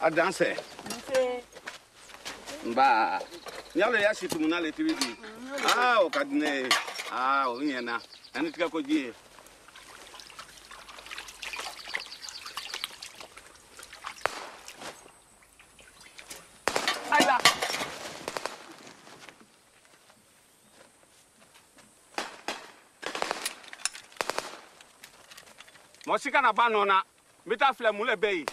a danse nba n y'a lɔ y'a si tumu n'ale tibi di. Aa o ka di ne ye aa o ɲɛna ani tigɛ ko ji ye ayiwa mɔgɔ si n bɛ taa filɛ mun le bɛ yen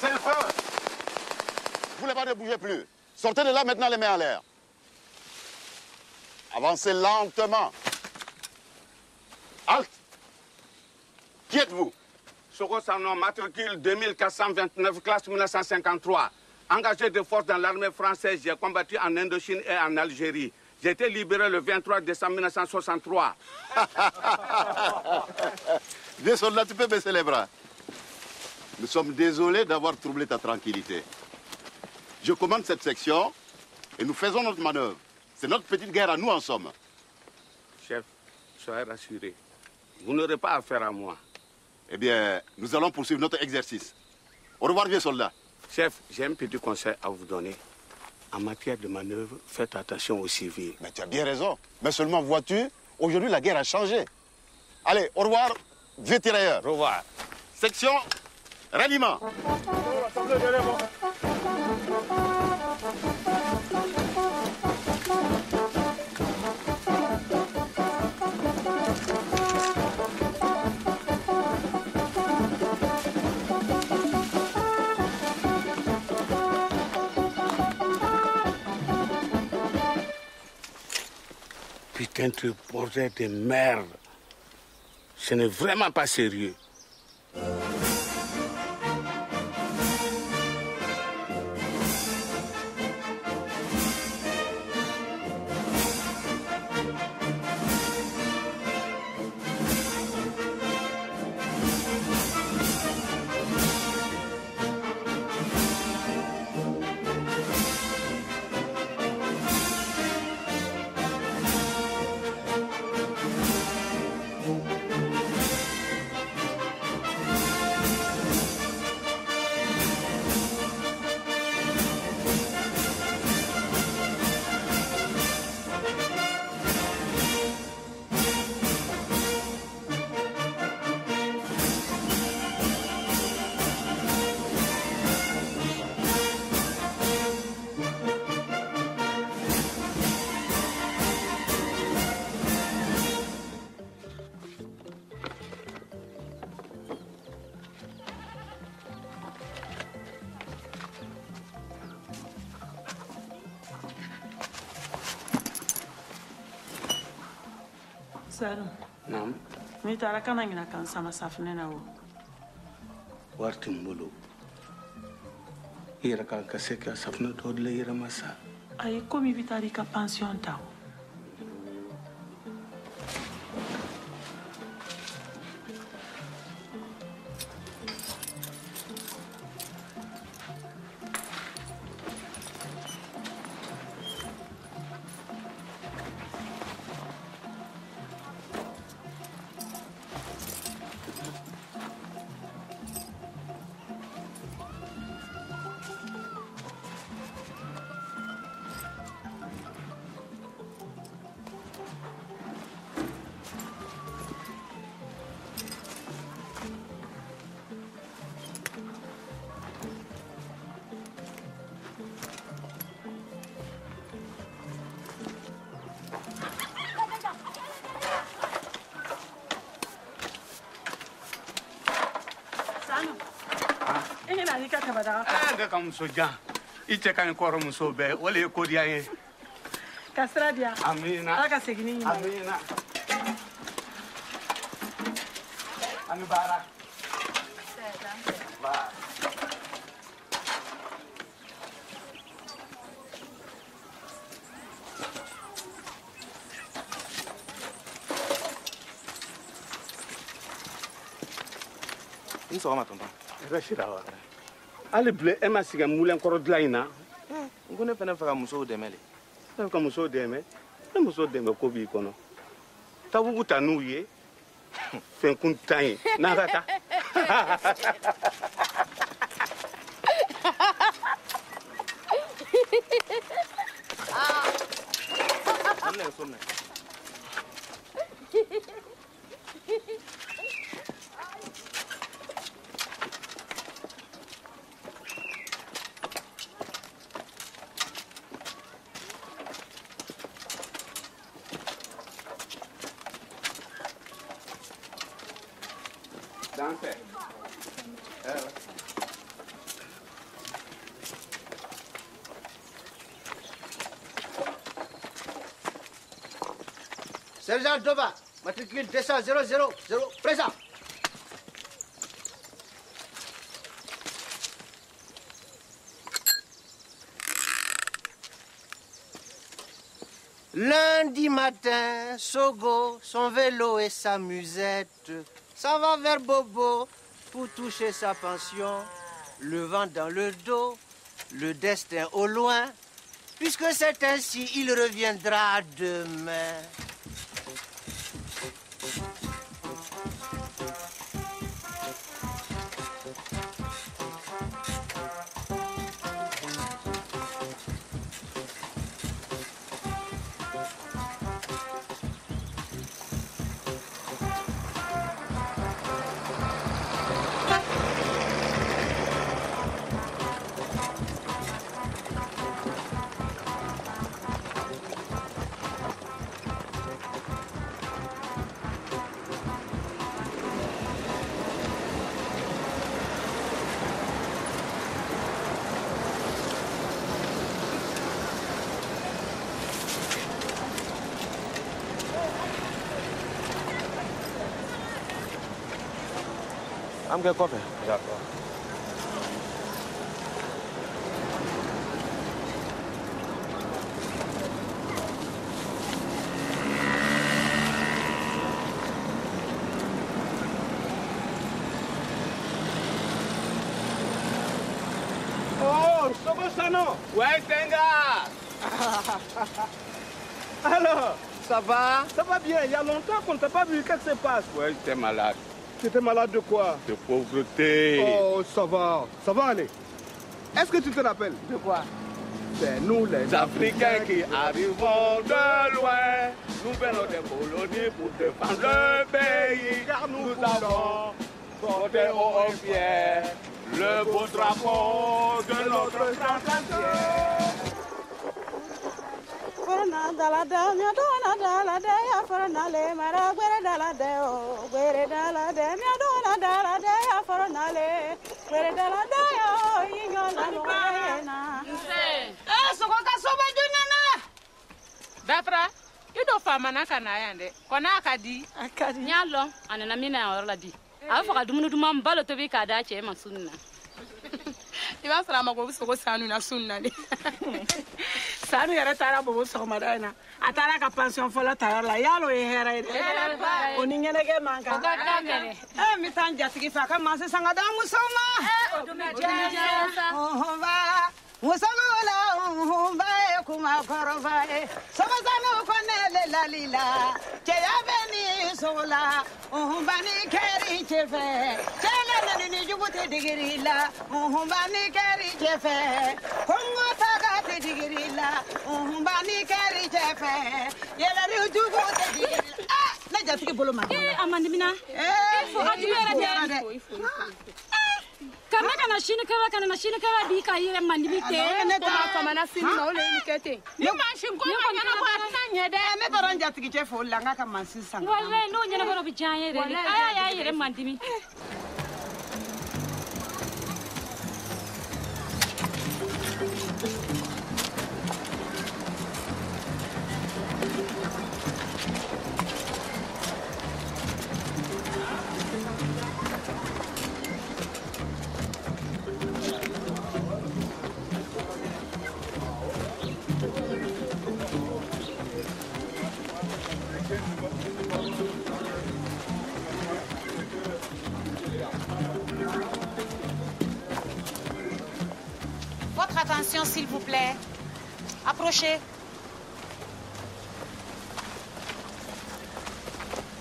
C'est le feu Vous les pas ne bougez plus. Sortez de là maintenant les mains en l'air. Avancez lentement. Halte Qui êtes-vous? Soko Sanon, matricule 2429, classe 1953. Engagé de force dans l'armée française, j'ai combattu en Indochine et en Algérie. J'ai été libéré le 23 décembre 1963. Viens soldat, tu peux baisser les bras. Nous sommes désolés d'avoir troublé ta tranquillité. Je commande cette section et nous faisons notre manœuvre. C'est notre petite guerre à nous en somme. Chef, soyez rassuré. Vous n'aurez pas affaire à moi. Eh bien, nous allons poursuivre notre exercice. Au revoir, vieux soldat. Chef, j'ai un petit conseil à vous donner. En matière de manœuvre, faites attention aux civils. Mais tu as bien raison. Mais seulement, vois-tu, aujourd'hui, la guerre a changé. Allez, au revoir, vieux tirailleur. Au revoir. Section, ralliement. Putain de bordel de merde. Ce n'est vraiment pas sérieux. Salum, Naam, n'i taara kana ɲina kan sama safinɛ na o wari tɛ n bolo. I yɛrɛ kan ka se ka safunɛ dɔ dilan i yɛrɛ ma sa. ayi komi i bɛ taa i ka pansiyɔn ta o muso jan i cɛ ka nin kɔrɔ muso bɛɛ o le ye kodiya ye ka sira diya amina. Ala ka segini ɲuman amina ani baara sɔgɔma tɔntɔn sira wa hali bilen e ma sigi mulɛnkɔrɔ dilan in na. N ko ne fɛnɛ fɛ ka musow dɛmɛ le. E bɛ ka muso dɛmɛ. Ne muso dɛmɛ ko b'i kɔnɔ. Tabugu ta n'u ye. Fɛnkun tan ye. N'a ka taa. An 8200 présent. Lundi matin, Sogo, son vélo et sa musette, s'en va vers Bobo pour toucher sa pension. Le vent dans le dos, le destin au loin, puisque c'est ainsi, il reviendra demain. Kɛ kɔfɛ Oh, Sano. Ouais, Senga. Alors, ça va? Ça va bien, il y a longtemps qu'on ne t'a pas vu, qu'est-ce qui se passe? Ouais, j'étais malade. Tu étais malade de quoi? De pauvreté. Oh, ça va, ça va aller. Est-ce que tu te rappelles? De quoi? C'est nous les Les Africains qui arrivons de loin, nous venons des colonies pour défendre le pays, car nous, avons porté haut et fier le beau drapeau de notre. Forna dala de, mia dona dala de, ya forna le, mara gwere dala de, o gwere dala de, mia dona dala de, ya forna le, gwere dala de, o no na. Eh, sogo ka soba junyana. Dafra, i do famana ka na yan dɛ. Kɔni a ka di. A ka di. n y'a lɔn a nana min na yan yɔrɔ la di a bɛ fɛ ka dumuni duman balo tobi k'a d'a cɛ ma na i b'a sɔrɔ a mako bɛ sogo sanu na sun na de sanu yɛrɛ taara bobo sɔgɔmada in na. A taara ka pansiyɔn fɔlɔ ta yɔrɔ la. Yalo ye hɛrɛ ye dɛ o ni ɲɛnɛkɛ man kan e n bɛ taa n jatigi fɛ a ka maa sisan ka da musow ma Nhumba, musanula nhumba ye kuma kɔrɔba ye sɔgɔsanu kɔnɛle lalila. Cɛya bɛ ni sogola nhumba ni kɛri cɛ fɛ cɛla nani ni jugu tɛ digiri la nhumba ni kɛri cɛ fɛ kɔngɔ taga tɛ digiri la nhumba ni kɛri cɛ fɛ yɛlɛri jugu tɛ digiri la Ah, ne jatigi bolo ma Eh, a man dimina Eh, fo ka jugu yɛrɛ tɛ ka kana ka na sini kɛra ka na sini kɛra bi ka yɛrɛ man dimi tɛ ne ta Famana sini ma o le nin kɛ ten. Ni mansin ko ma ɲɛnabɔ a tɛna ɲɛ dɛ. ne taara n jatigi cɛ fo la n ka ka mansin san walayi n'o ɲɛnabɔ bɛ diya n ye dɛ a y'a yɛrɛ man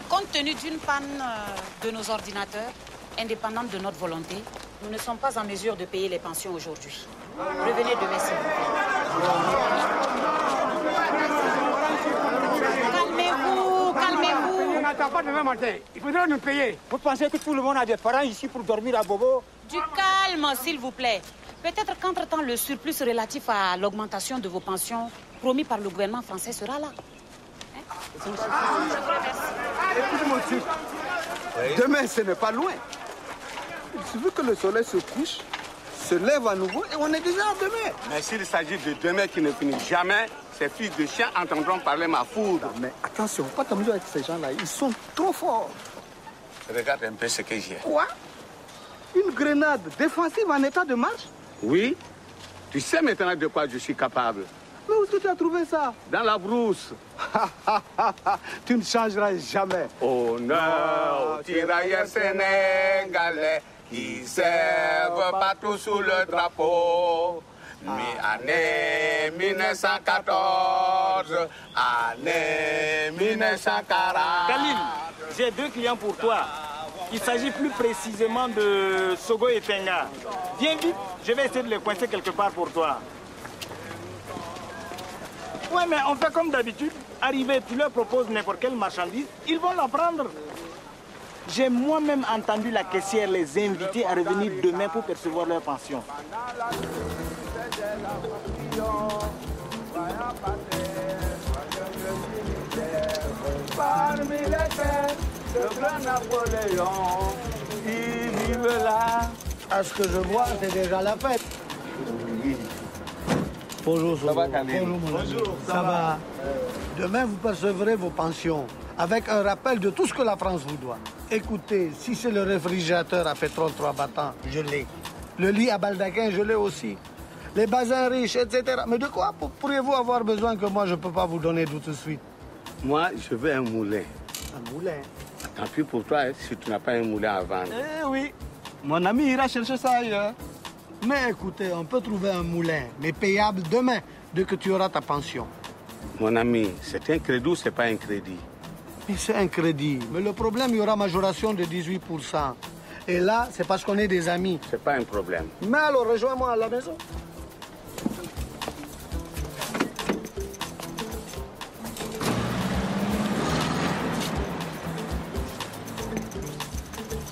Compte tenu d'une panne euh, de nos ordinateurs, indépendante de notre volonté, nous ne sommes pas en mesure de payer les pensions aujourd'hui. Revenez demain, s'il vous plaît. Calmez-vous, calmez-vous. On n'attend pas demain matin. Il faudra nous payer. Vous pensez que tout le monde a des parents ici pour dormir à Bobo? Du calme, s'il vous plaît. Peut-être qu'entre-temps, le surplus relatif à l'augmentation de vos pensions promis par le gouvernement français sera là. Demain, ce n'est pas loin. Il suffit que le soleil se couche, se lève à nouveau et on est déjà à demain. Mais s'il s'agit de demain qui ne finit jamais, ces fils de chiens entendront parler ma foudre. Mais attention, pas t'amuser avec ces gens-là, ils sont trop forts. Regarde un peu ce que j'ai. Quoi? Une grenade défensive en état de marche? Oui Tu sais maintenant de quoi je suis capable Mais où est-ce que tu as trouvé ça? Dans la brousse. Tu ne changeras jamais. Honneur aux tirailleurs sénégalais qui servent partout sous le drapeau. Mi année 1914, année 1940. Khalil, j'ai deux clients pour toi. Il s'agit plus précisément de Sogo et Tenga. Viens vite, je vais essayer de les coincer quelque part pour toi. Ouais, mais on fait comme d'habitude. Arrivé, tu leur proposes n'importe quelle marchandise, ils vont la prendre. J'ai moi-même entendu la caissière les inviter à revenir demain pour percevoir leur pension. Parmi les le grand Napoléon, il vive là. À ce que je vois, c'est déjà la fête. Bonjour, Ça va, Bonjour, mon ami. Bonjour, ça, ça va. va. Demain, vous percevrez vos pensions avec un rappel de tout ce que la France vous doit. Écoutez, si c'est le réfrigérateur à pétrole 3 battants, je l'ai. Le lit à baldaquin, je l'ai aussi. Les basins riches, etc. Mais de quoi pour- pourriez-vous avoir besoin que moi, je ne peux pas vous donner tout de suite? Moi, je veux un moulin. Un moulin Tant pis pour toi hein, si tu n'as pas un moulin à vendre. Eh oui, mon ami ira chercher ça ailleurs. Mais écoutez, on peut trouver un moulin, mais payable demain, dès que tu auras ta pension. Mon ami, c'est un crédit ou c'est pas un crédit? Mais c'est un crédit. Mais le problème, il y aura majoration de 18%. Et là, c'est parce qu'on est des amis. C'est pas un problème. Mais alors, rejoins-moi à la maison.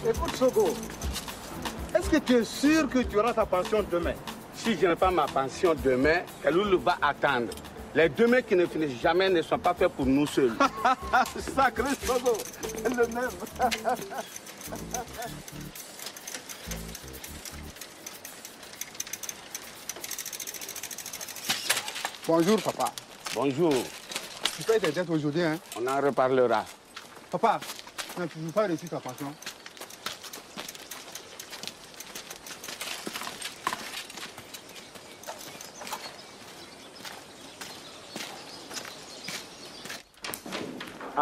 Écoute, Sogo, est-ce que tu es sûr que tu auras ta pension demain? Si je n'ai pas ma pension demain, Kaloul va attendre? Les demain qui ne finissent jamais ne sont pas faits pour nous seuls. Sacré Sogo, le même. Bonjour, papa. Bonjour. Tu payes tes dettes aujourd'hui, hein? On en reparlera. Papa, tu n'as toujours pas reçu ta pension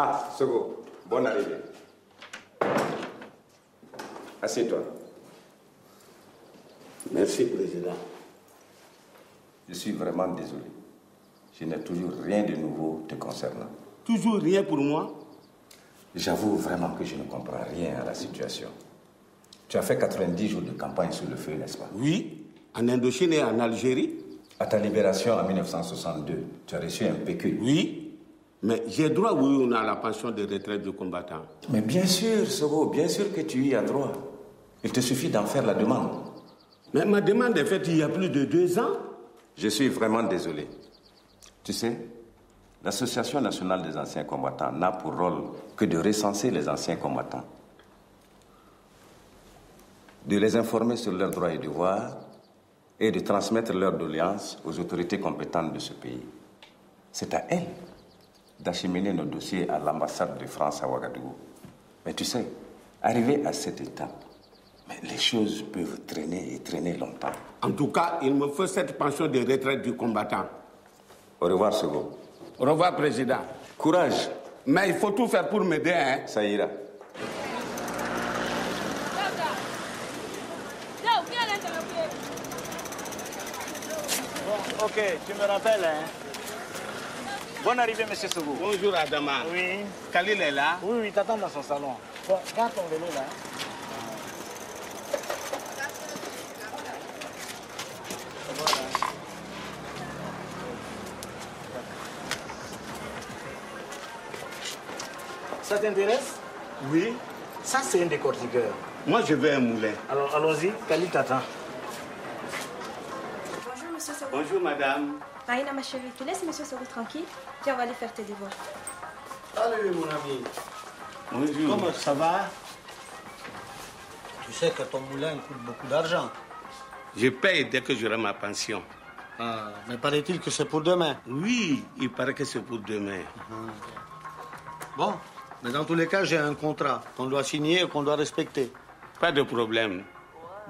Ah, Sogo, bonne arrivée. Assieds-toi. Merci, Président. Je suis vraiment désolé. Je n'ai toujours rien de nouveau te concernant. Toujours rien pour moi? J'avoue vraiment que je ne comprends rien à la situation. Tu as fait 90 jours de campagne sous le feu, n'est-ce pas? Oui, en Indochine et en Algérie? À ta libération en 1962, tu as reçu un pécule. Oui, mais j'ai droit, oui ou non, à la pension de retraite du combattant. Mais bien sûr, Sogo, bien sûr que tu y as droit. Il te suffit d'en faire la demande. Mais ma demande est faite il y a plus de deux ans. Je suis vraiment désolé. Tu sais, l'Association nationale des anciens combattants n'a pour rôle que de recenser les anciens combattants, de les informer sur leurs droits et devoirs et de transmettre leurs doléances aux autorités compétentes de ce pays. C'est à elles d'acheminer nos dossiers à l'ambassade de France à Ouagadougou. Mais tu sais, arrivé à cette étape, mais les choses peuvent traîner et traîner longtemps. En tout cas, il me faut cette pension de retraite du combattant. Au revoir, Sogo. Au revoir, Président. Courage. Mais il faut tout faire pour m'aider, hein. Ça ira. Ok, tu me rappelles, hein Bonne arrivée, monsieur Sogo. Bonjour, Adama. Oui. Khalil est là Oui, oui, t'attends dans son salon. Bon, garde ton vélo là. Ça t'intéresse? Oui. Ça, c'est un décortiqueur. Moi, je veux un moulin. Alors, allons-y. Khalil t'attend. Bonjour, monsieur Sogo. Bonjour, madame. Raïna, ma chérie, tu laisses monsieur Sogo tranquille Viens, on va aller faire tes devoirs. Salut, mon ami. Bonjour. Comment ça va? Tu sais que ton moulin coûte beaucoup d'argent. Je paye dès que j'aurai ma pension. Ah, mais paraît-il que c'est pour demain. Oui, il paraît que c'est pour demain. Bon, mais dans tous les cas, j'ai un contrat qu'on doit signer et qu'on doit respecter. Pas de problème.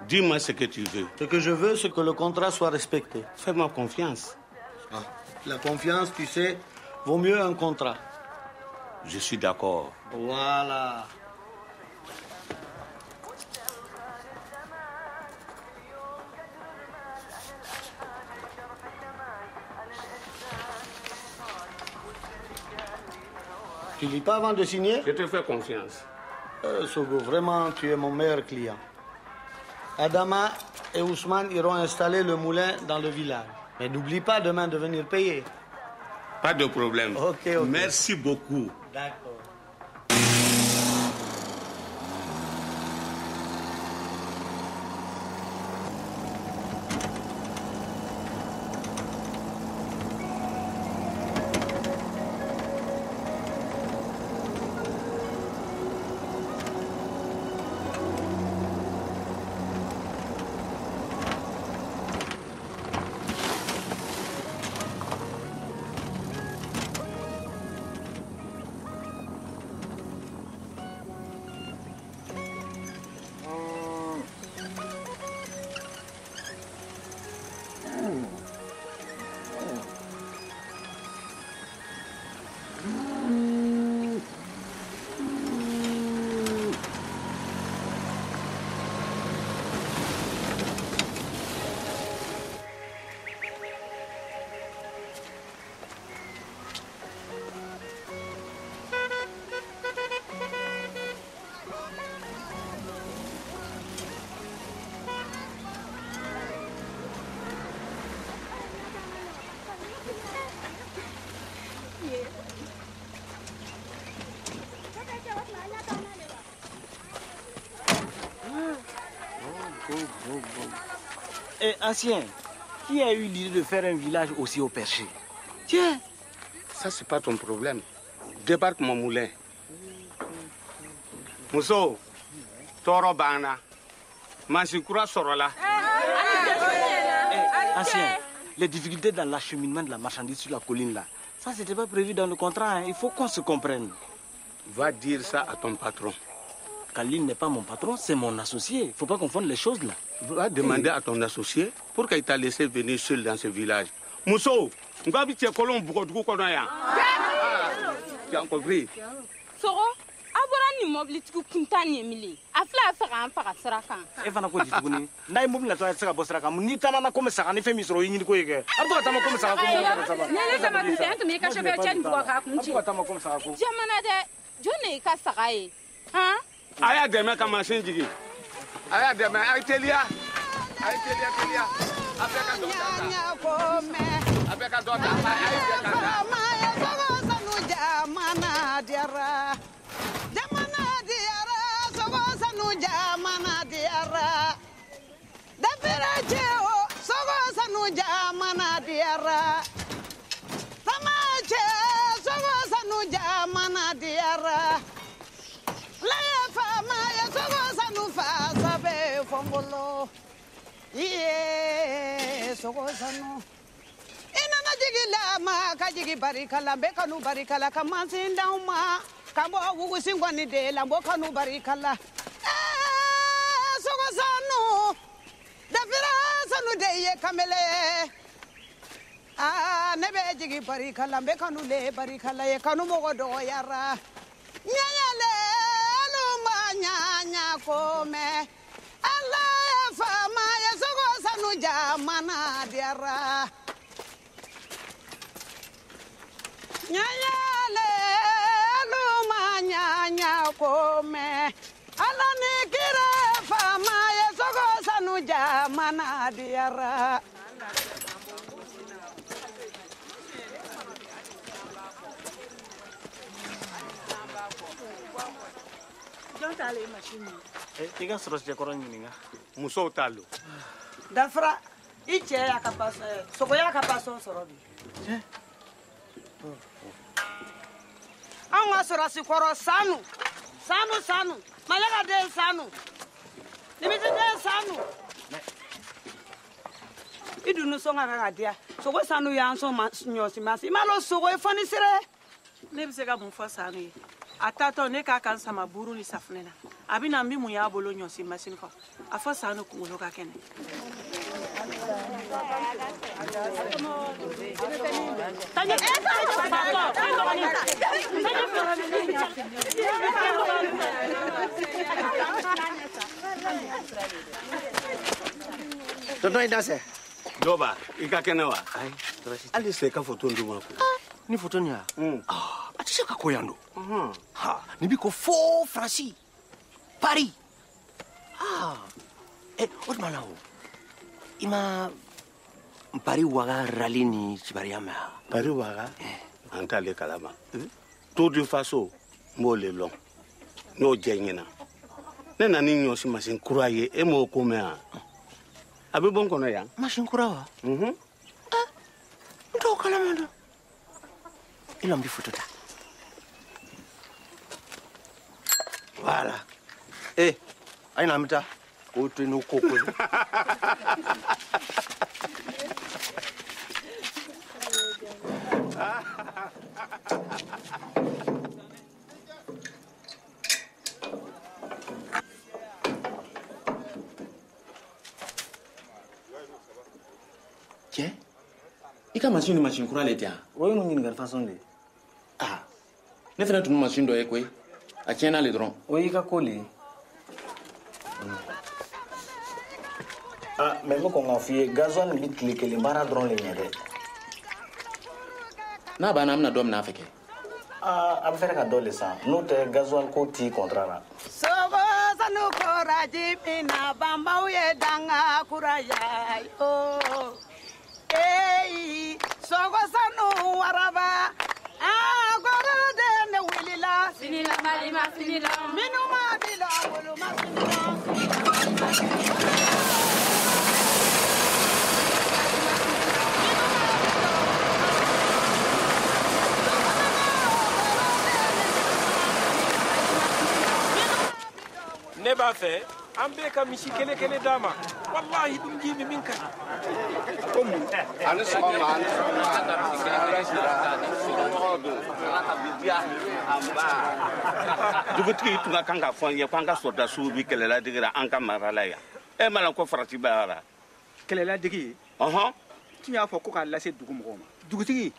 Dis-moi ce que tu veux. Ce que je veux, c'est que le contrat soit respecté. Fais-moi confiance. Ah, la confiance, tu sais, vaut mieux un contrat. Je suis d'accord. Voilà. Tu lis pas avant de signer? Je te fais confiance. Euh, Sogo, vraiment, tu es mon meilleur client. Adama et Ousmane iront installer le moulin dans le village. Mais n'oublie pas demain de venir payer. Pas de problème. Ok, ok. Merci beaucoup. D'accord. Ancien, qui a eu l'idée de faire un village aussi au perché Tiens, Ça, c'est pas ton problème. Débarque mon moulin. Mousso, Toro Bana. Mansikura Sorola. Eh, ancien, les difficultés dans l'acheminement de la marchandise sur la colline là, ça c'était pas prévu dans le contrat, hein. il faut qu'on se comprenne. Va dire ça à ton patron. Kaline n'est pas mon patron, c'est mon associé. Il faut pas confondre les choses là. Va demander à ton associé pour qu'il t'a laissé venir seul dans ce village. Mousso, Ngabi Tchekolon Bougodou Konoya. Tu as compris? Sogo a bɔra ni mɔbilitigi kuntan nin ye mili a filɛ a fɛ k'an faga sira kan e fana ko n'a ye mobili natɔ a tɛ se ka bɔ sira kan n'i komi saga ni ye ɲini ko ye kɛ a bɛ to ka taama komi saga ko saba. ne an tun b'i ka bugɔ k'a kun a bɛ ci to ka taama komi saga ko. jamana de y'i ka saga ye? Han A y'a dɛmɛ ka masin jigin. A y'a dɛmɛ, a ye teliya. A ye teliya teliya. A bɛɛ ka dɔ ta. A bɛɛ ka dɔ ta. A ye bɛɛ ka ta. jamana diyara jamana diyara sogo sanu jamana diyara dafira cɛ sogo sanu jamana diyara sama cɛ sogo sanu jamana diyara sabe fɔngolo iye sogo sanu i nana jigi lama ka jigi barikala n bɛ kanu barikala ka mansin d'aw ma ka de la n bɔ kanu barikala. Eh, sogo dafira sanu de ye kamele. Ah, ne bɛ jigi barikala n bɛ kanu le barikala ye kanu mɔgɔ dɔgɔyara ɲɛɲɛle olu ma ɲaɲa ko ala ya fama ya sogo sanu jamana diara nyanyale luma nyanya ala nikira fama ya sogo jamana diara jɔn t'ale machine. Ye i ka sɔrɔ cɛkɔrɔ ɲininka musow t'a lo dafara i cɛ y'a ka pas sogo y'a ka pasɔn sɔrɔ bi anw ka sɔrɔsi kɔrɔ sanu. Sanu sanu. Maɲaga den sanu. Nimisi den sanu. I dunu sɔn ka kan ka diya sogo sanu y'an sɔn ɲɔsi masi i m'a lɔ sogo ye fɔni sere ne bɛ se ka mun fɔ sanu ye a tatɔ ne k'a kan sama buru ni safunɛ na. A bena na n bɛ mun y'a bolo ɲɔsi masini kɔ a fɔ no kongolu ka kɛnɛ tɔntɔn i dasɛ dɔba i ka kɛnɛ wa? Hali se ka foto n ma ko ni foto ni ya? A tɛ se ka ko yan do ha nin bi fo Franci. paris ah. Eh, o tuma na i ma pari waga rali ni cibariya mɛn a pari waga an t'ale kalama. Tour du faso n b'o le lɔn n'o jɛ ɲɛna ne nana ni ɲɔsi masin kura ye e m'o ko mɛn a a bɛ bɔ n kɔnɔ yan masin kura wa Mhm. n t'o kalama dɔn i lɔn bi foto ta voilà. Eh a ye na an bɛ taa k'o to yen n'o ko ko ye cɛ i ka masin ni masin kura le tɛ yan o ye nu ɲininkali fasɔn de ye ne fana tun bɛ masin dɔ ye koyi a tiɲɛna le dɔrɔn. O y'i ka ko le ye. Ah mɛ n bɛ kɔn k'a f'i ye gasoil nin bi tile kelen baara dɔrɔn le ɲɛ dɛ. N'a banna an bɛna dɔ minɛ a fɛ kɛ. Ah a bɛ fɛrɛ ka dɔ le san. N'o tɛ gasoil ko t'i contrat la. Sogo sanu koraji mina bambaw ye danga kuraya yo. Eyi sogo sanu waraba sinila mali ma sinila minu ma bila wolo ma sinila ne b'a fɛ. An be ka misi kelen kelen d'a ma walahi dun ji min min ka ani sɔgɔma ani sɔgɔma dugutigi tun ka kan ka fɔ n ye ko an ka sɔrdasiw bi kɛlɛladigira an ka mara la yan e ma la ko farati b'a la kɛlɛladigi ɔhɔn tun y'a fɔ ko k'a lase dugu mɔgɔw ma dugutigi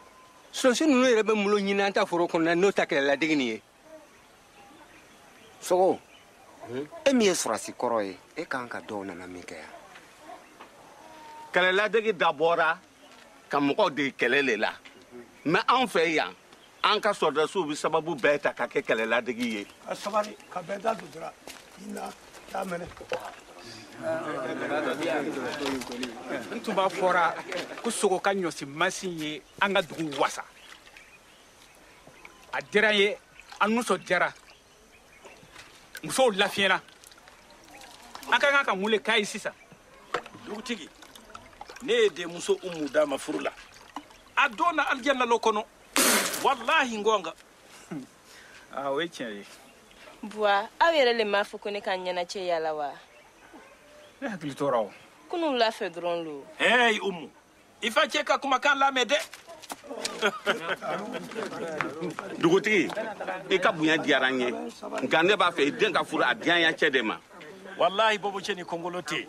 sɔrɔsi ninnu yɛrɛ bɛ mulo ɲini an ta foro kɔnɔna n'o ta kɛlɛladigi nin ye sogo e min ye sɔrɔsi kɔrɔ ye e kan ka dɔw nana min kɛ yan? Kɛlɛladigi dabɔra ka mɔgɔw dege kɛlɛ le la. Mɛ anw fɛ yan an ka sɔrdasiw bi sababu bɛɛ ta ka kɛ kɛlɛladigi ye. Ka sabali ka bɛɛ da sutura i na taa minɛ n tun b'a fɔra ko sogo ka ɲɔsi masin ye an ka dugu wasa. A diyara n ye an nisɔndiyara musow lafiyɛna an ka kan ka mun le k'a ye sisan dugutigi ne ye denmuso umu d'a ma furu la a don na alijanna lo kɔnɔ wallahi n gɔnga o ye tiɲɛ ye buwa aw yɛrɛ le m'a fɔ ko ne ka ɲɛnacɛ yala wa ne hakili tora o kunu lafɛ dɔrɔn lo hey umu. I fa cɛ ka kumakan lamɛn dɛ dugutigi i ka bonya diyara n ye nka ne b'a fɛ i den ka furu a diya ya cɛ de ma wallahi bobo cɛ ni kongolo tɛ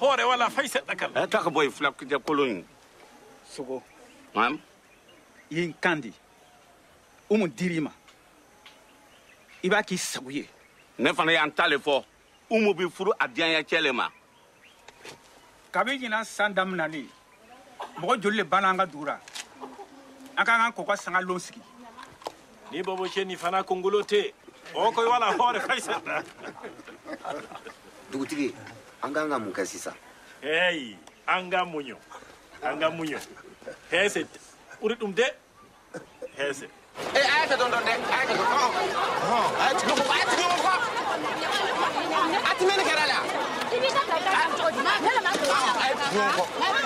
hore wala fai sɛ dakal a ta ka bɔ ye filakujɛ kolon ye sogo mam i n kan di umu diri ma i b'a k'i sago ye ne fana y'an ta le fɔ umu bi furu a diya ya cɛ le ma kabi ɲina san daminali mɔgɔ joli le banna an ka dugu la an ka kan k'o ka sanga lon sigi ni bɔbɔcɛ nin fana kunkolo tɛ o ko wala hɔrɔn ka sɛ dugutigi an k'an ka mun kɛ sisan heyi an ka muɲɔ an ka muɲɔ hɛsɛ uri dum tɛ hɛsɛ Hey, I had to do that. I had to do that. I had to do that. I had to do that. I had to do that. I had to do that.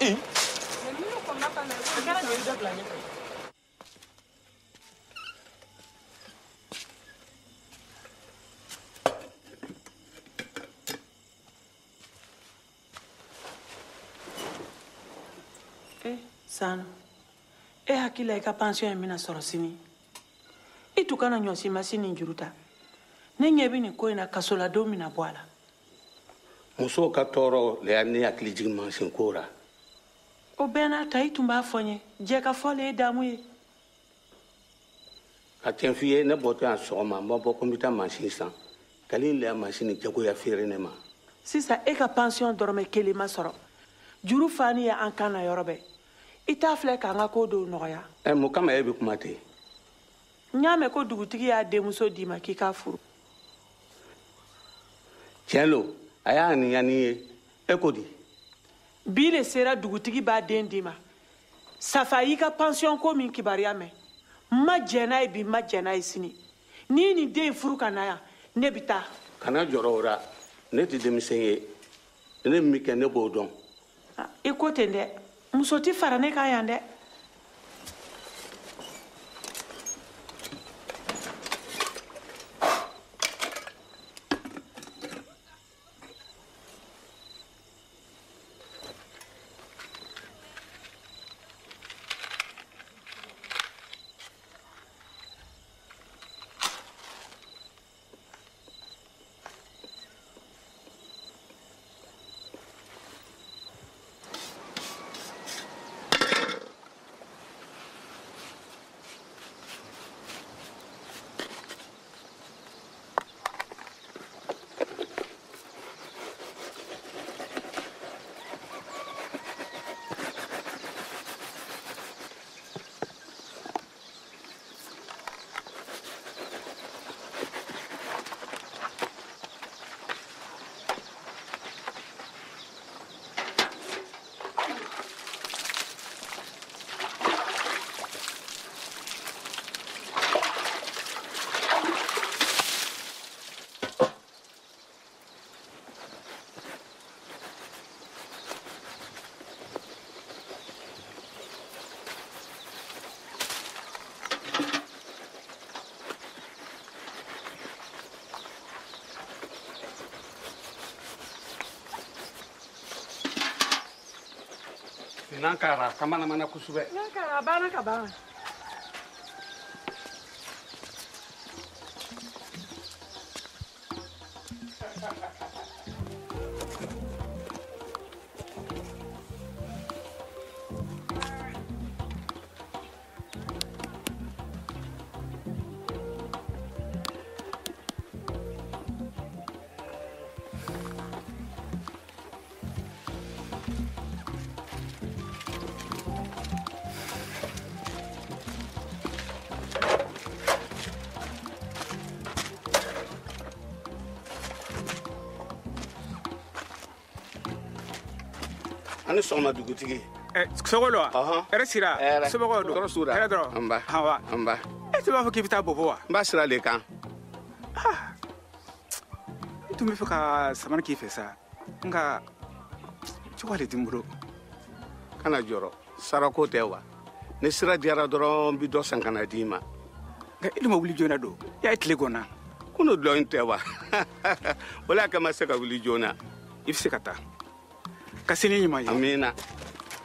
Eh, Sanu, e hakili la i ka pension in bɛna sɔrɔ sini. I tun kana ɲɔsi ma si nin juru ta ne ɲɛ bɛ nin ko in na bɛna bɔ a la musow ka tɔɔrɔ le y'a ne hakili jigin ko ra o bɛɛ n'a ta i tun b'a fɔ n ye jɛ ka fɔ le ye damu ye. Ka tiɲɛ f'i ye ne bɔtɔ yan sɔgɔma n b'a bɔ ko n bɛ taa mansin san. Kali le y'a mansin jagoya feere ne ma. Sisan e ka pension dɔrɔmɛ kelen ma sɔrɔ. Juru fani ye an kan na yɔrɔ bɛɛ. I t'a filɛ k'an ka ko dɔw nɔgɔya. Ɛ mun kama e bɛ kuma ten? N y'a mɛn ko dugutigi y'a denmuso d'i ma k'i k'a furu. Tiɲɛ lo a y'a aniya ni ye. E ko di? Bi le sera dugutigi b'a den d'i ma safa y'i ka pension ko min kibaruya mɛn. N ma jɛn n'a ye bi n ma jɛn n'a ye sini. N'i nin den furu ka na yan ne bɛ taa. Kana jɔrɔ o ra ne tɛ denmisɛn ye. Ne min kɛ ne b'o dɔn. I ko ten dɛ. Muso ti fara ne kan yan dɛ n'a kara a sanba na mana kosɛbɛ n'a kara a banna ka ban ni sɔgɔma dugutigi. Sogo lo wa? Hɛrɛ sira? Somɔgɔw don? hɛrɛ dɔrɔn Han wa? An ba e tun b'a fɔ k'i bɛ taa bɔbɔ wa? N b'a sira le kan. N tun bɛ fɛ ka samani k'i fɛ sa. Nka cogo de tɛ n bolo. Kana jɔrɔ. Sarako tɛ wa. Ni sira diyara dɔrɔn n bi dɔ san d'i ma. Nka i dun ma wuli joona don. I y'a ye tile gɔnna. Kunu dɔ in tɛ wa? O la kama se ka wuli joona. I bɛ se ka taa ka sini ɲuman ye amina.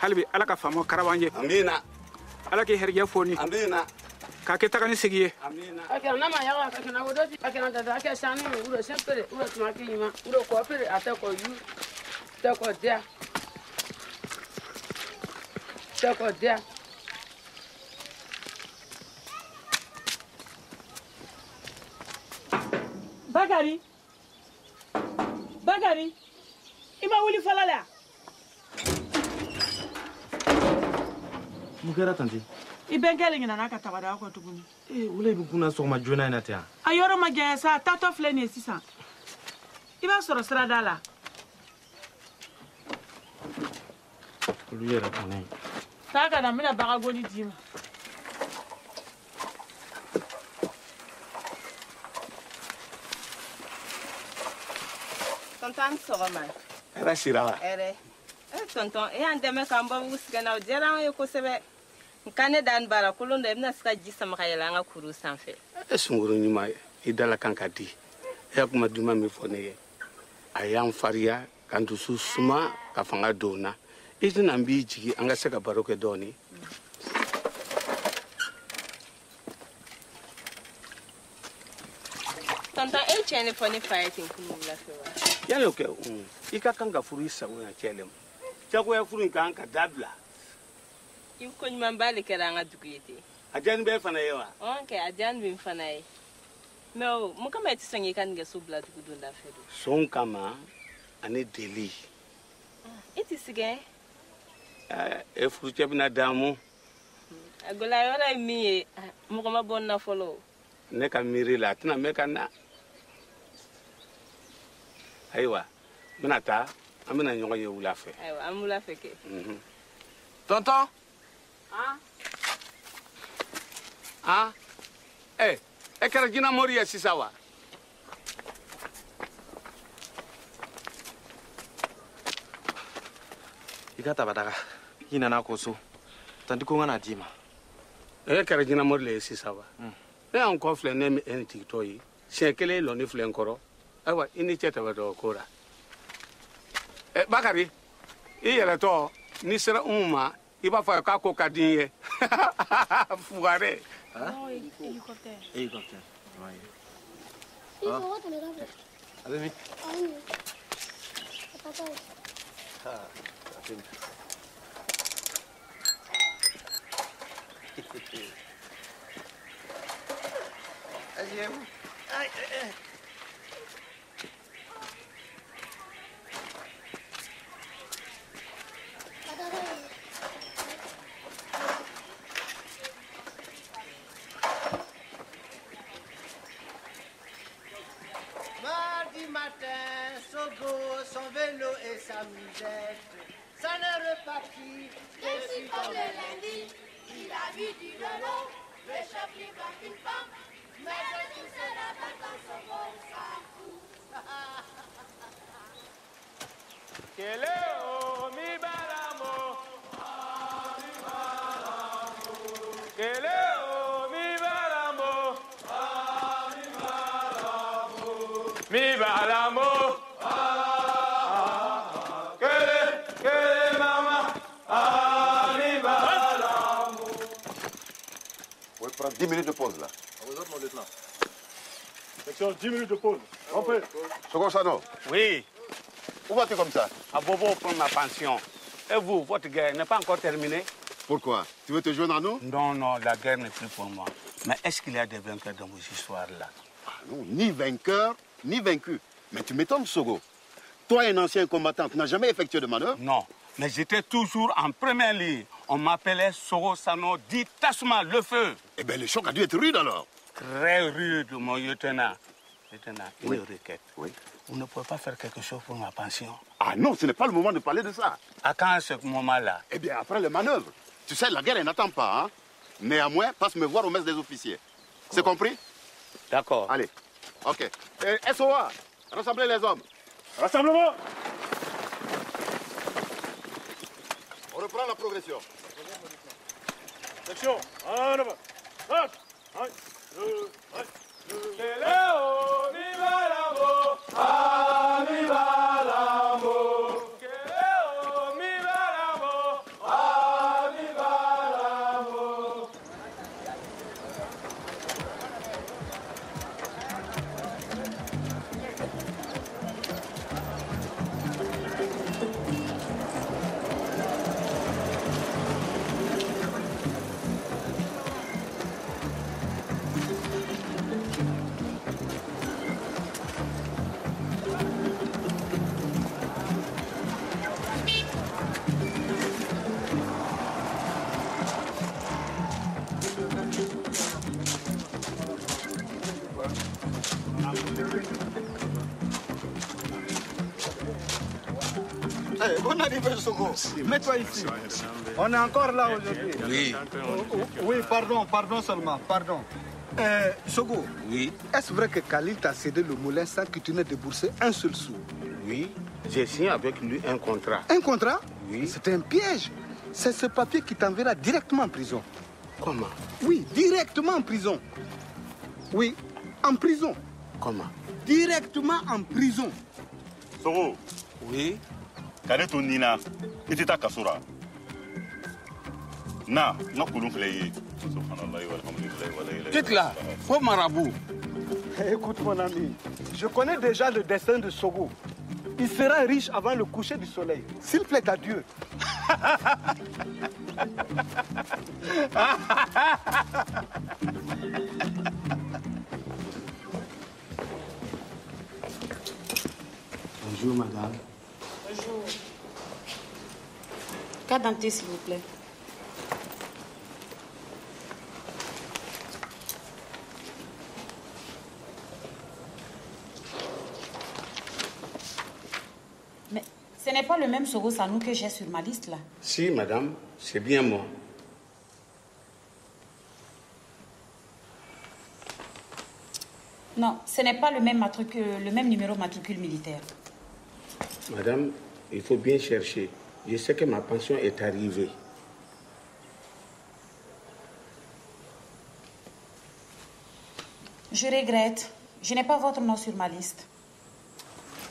Hali bi ala ka faama karaban ye amina. Ala k'i hɛrɛjɛ foni amina. K'a kɛ taga ni segi ye akɛra n'a ma yaga ka kɛna wodoti a kɛna dada a kɛ sani uro sɛpere uro tuma ki ɲima uro kɔpere a tɛ kɔ yu tɛ kɔ dia. Tɛ kɔ dia. Bakari bakari i ma wuli fɔlɔ la mun kɛra tante i bɛnkɛ le ɲinana ka tabada kɔ tuguni ee wula i bɛ kunna sɔgɔma joona in na ten a yɔrɔ ma janya sa tatɔ filɛ nin ye sisan i b'a sɔrɔ sirada la olu yɛrɛ kɔnɔ taa ka na n bagagoni d'i ma Tonton ni sɔgɔma. hɛrɛ sira wa. Hɛrɛ. Eh, tonton, e y'an dɛmɛ k'an bɔ wusigɛ na o diyara an ye kosɛbɛ. Nka ne da ni baara kolon dɔ i bɛna se ka ji sama ka yɛlɛ an ka kuru sanfe e nguru ɲuman ye i dala kan ka di e ya kuma duman min fɔ ne ye. A y'an fariya ka n dusu suma ka fanga don n na i tɛna n b'i jigi an ka se ka baro kɛ dɔɔni Tonton, e chene de fɔ ne fa ye ten kunu wulafɛ wa? yanni o kɛ i ka kan ka furu i cɛ le ma jagoya furu in kan ka dabila I ko ɲumanba de kɛra an ka dugu ye ten. a diyani bɛɛ fana ye wa Ɔn kɛ, a diya ni bɛ n fana ye. Mɛ o, mun kama i tɛ sɔn k'i ka nɛgɛso bila dugu donda fɛ don? sɔn kama ani deli I tɛ sɛgɛn. ɛ, e furucɛ bɛna damu A gɛlɛya yɔrɔ ye min ye, mɔgɔ ma bɔ n na fɔlɔ ne ka miiri la a tɛna mɛn ka na ayiwa n bɛna taa an bɛna ɲɔgɔn ye wula fɛ Ayiwa, an wulafɛ kɛ. Mhm. Tonton ah ɛ e kɛra jinɛmɔri ye sisan wa. I ka tabadaga i nana ko so tanti ko n ka na d'i ma. E kɛra jinɛmɔri le ye sisan wa. Ne y'an kɔ filɛ ne e ni tigitɔ ye. Siɲɛ kelen lɔ ne filɛ n kɔrɔ ayiwa i ni cɛ tɛbɛ dɔ ko ra ɛ bakari i yɛrɛtɔ n'i sera un ma i b'a fɔ a ye k'a ko ka di n ye fugare Ah. Vite. Section 10 minutes de pause. On peut. Sogosano, oui où vas-tu comme ça? À Bobo pour ma pension et vous votre guerre n'est pas encore terminée Pourquoi? Tu veux te joindre à nous? Non non la guerre n'est plus pour moi mais est-ce qu'il y a des vainqueurs dans vos histoires là? Non, ni vainqueur, ni vaincu. Mais tu m'étonnes, Sogo. Toi, un ancien combattant, tu n'as jamais effectué de manœuvre? Non, mais j'étais toujours en première ligne. On m'appelait Soro Sano, dit Tasma, le feu. Eh bien, le choc a dû être rude alors. Très rude, mon lieutenant. Une Oui. requête. Oui. Vous ne pouvez pas faire quelque chose pour ma pension. Ah non, ce n'est pas le moment de parler de ça. À quand ce moment-là? Eh bien, après les manœuvres. Tu sais, la guerre, elle n'attend pas. Hein? Néanmoins, passe me voir au mess des officiers. C'est compris? D'accord. Allez. OK. Et SOA, rassemblez les hommes. Rassemblement. On reprend la progression. Section. En avant. Un, un, deux, un, deux. Keleo mi Fire! Mets-toi ici. On est encore là aujourd'hui. Oui. Oh, oh, oui, pardon, pardon seulement, pardon. Euh, Sogo, Oui. est-ce vrai que Khalil t'a cédé le moulin sans que tu n'aies déboursé un seul sou? Oui, j'ai signé avec lui un contrat. Un contrat? Oui. C'est un piège. C'est ce papier qui t'enverra directement en prison. Comment? Oui, directement en prison. Oui, en prison. Comment? Directement en prison. Sogo. Oui. Kare to nina. I tɛ taa kaso la. Na, n ka kolon filɛ i ye. Quitte là, faux marabout. Écoute mon ami, je connais déjà le destin de Sogo. Il sera riche avant le coucher du soleil. S'il plaît à Dieu. Bonjour, madame. Bonjour. Carte d'identité, s'il vous plaît. Mais ce n'est pas le même Sogo Sanou que j'ai sur ma liste là. Si, madame, c'est bien moi. Non, ce n'est pas le même, matricule, le même numéro matricule militaire. Madame, il faut bien chercher. Je sais que ma pension est arrivée. Je regrette. Je n'ai pas votre nom sur ma liste.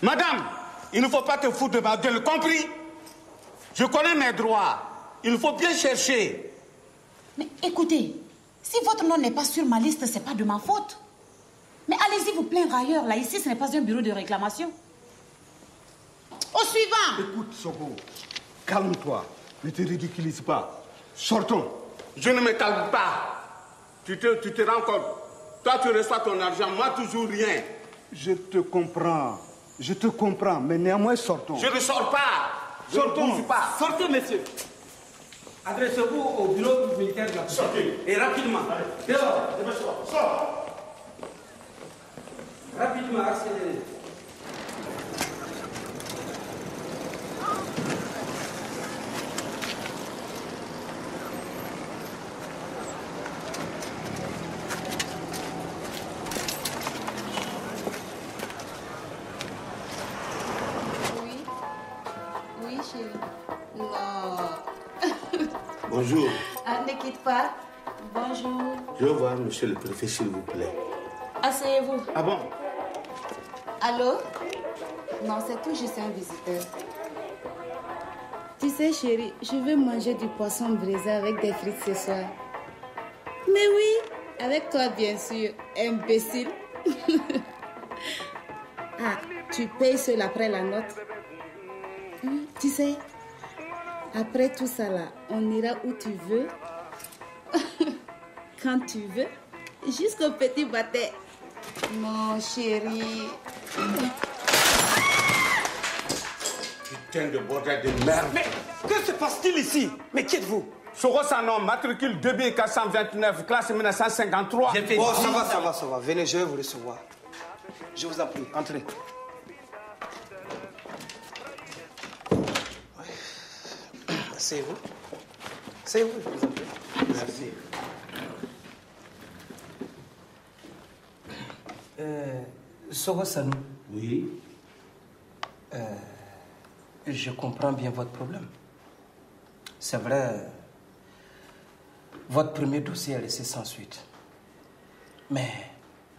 Madame, il ne faut pas te foutre de ma gueule, compris? Je connais mes droits. Il faut bien chercher. Mais écoutez, si votre nom n'est pas sur ma liste, ce n'est pas de ma faute. Mais allez-y vous plaindre ailleurs. Là, ici, ce n'est pas un bureau de réclamation. Au suivant Écoute, Sogo, calme-toi. Ne te ridiculise pas. Sortons. Je ne me calme pas. Tu te, tu te rends compte Toi, tu reçois ton argent, moi, toujours rien. Je te comprends. Je te comprends, mais néanmoins, sortons. Je ne sors pas. Je ne bouge pas. Sortez, messieurs. Adressez-vous au bureau militaire de la police. Sortez. Et rapidement. Dehors. Sors. Rapidement, accélérez. Pas. Bonjour. Je veux voir monsieur le préfet, s'il vous plaît. Asseyez-vous. Ah bon? Allô? Non, c'est tout juste un visiteur. Tu sais, chérie, je veux manger du poisson brisé avec des frites ce soir. Mais oui, avec toi, bien sûr, imbécile. ah, tu payes seul après la note. Oui, tu sais, après tout ça là, on ira où tu veux, quand tu veux, jusqu'au petit bâtet. Mon chéri. Putain de bordel de merde. Mais que se passe-t-il ici? Mais qui êtes-vous? Soro Sanon, matricule 2429, classe 1953. Oh, ça va, ça va, ça va. Venez, je vais vous recevoir. Je vous en prie, entrez. Asseyez-vous. Asseyez-vous, je vous en prie. Merci. Euh, Soro Sanou, Oui. euh, je comprends bien votre problème. C'est vrai, votre premier dossier est laissé sans suite. Mais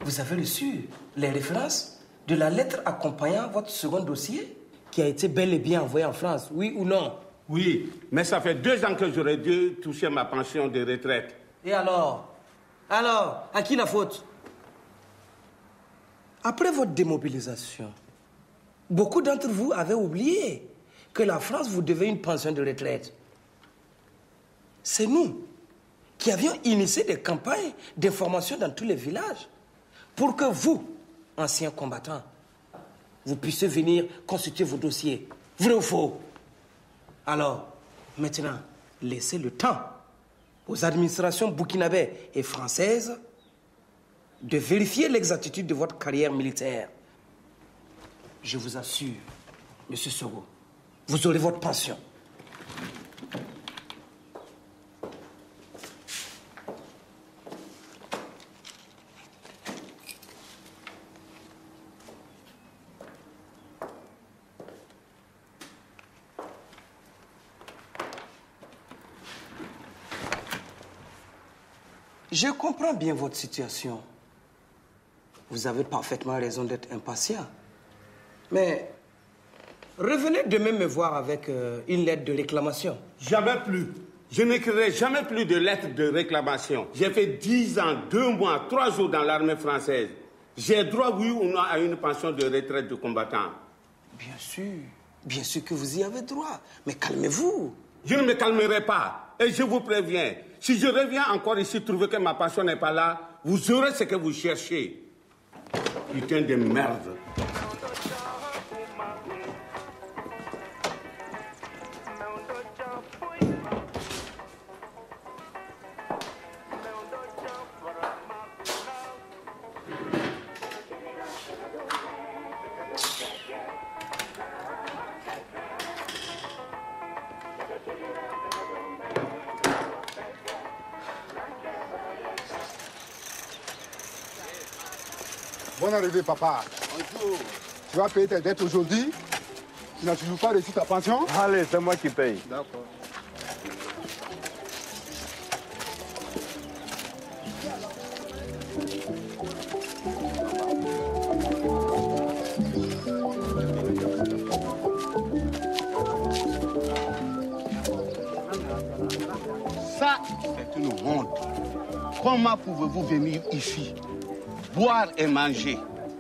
vous avez reçu les références de la lettre accompagnant votre second dossier qui a été bel et bien envoyé en France, oui ou non? Oui, mais ça fait deux ans que j'aurais dû toucher ma pension de retraite. Et alors? Alors, à qui la faute? Après votre démobilisation, beaucoup d'entre vous avaient oublié que la France vous devait une pension de retraite. C'est nous qui avions initié des campagnes d'information dans tous les villages pour que vous, anciens combattants, vous puissiez venir consulter vos dossiers. Vrai ou faux? Alors, maintenant, laissez le temps aux administrations burkinabées et françaises de vérifier l'exactitude de votre carrière militaire. Je vous assure, Monsieur Sogo, vous aurez votre pension. Je comprends bien votre situation. Vous avez parfaitement raison d'être impatient. Mais revenez demain me voir avec euh, une lettre de réclamation. Jamais plus. Je n'écrirai jamais plus de lettres de réclamation. J'ai fait 10 ans, 2 mois, 3 jours dans l'armée française. J'ai droit, oui ou non, à une pension de retraite de combattant. Bien sûr, bien sûr que vous y avez droit. Mais calmez-vous. Je ne me calmerai pas. Et je vous préviens, si je reviens encore ici trouver que ma pension n'est pas là, vous aurez ce que vous cherchez. Putain de merde. Papa. Bonjour. Tu vas payer tes dettes aujourd'hui. Tu n'as toujours pas reçu ta pension Allez, c'est moi qui paye. D'accord. Ça, c'est une honte. Comment pouvez-vous venir ici, boire et manger,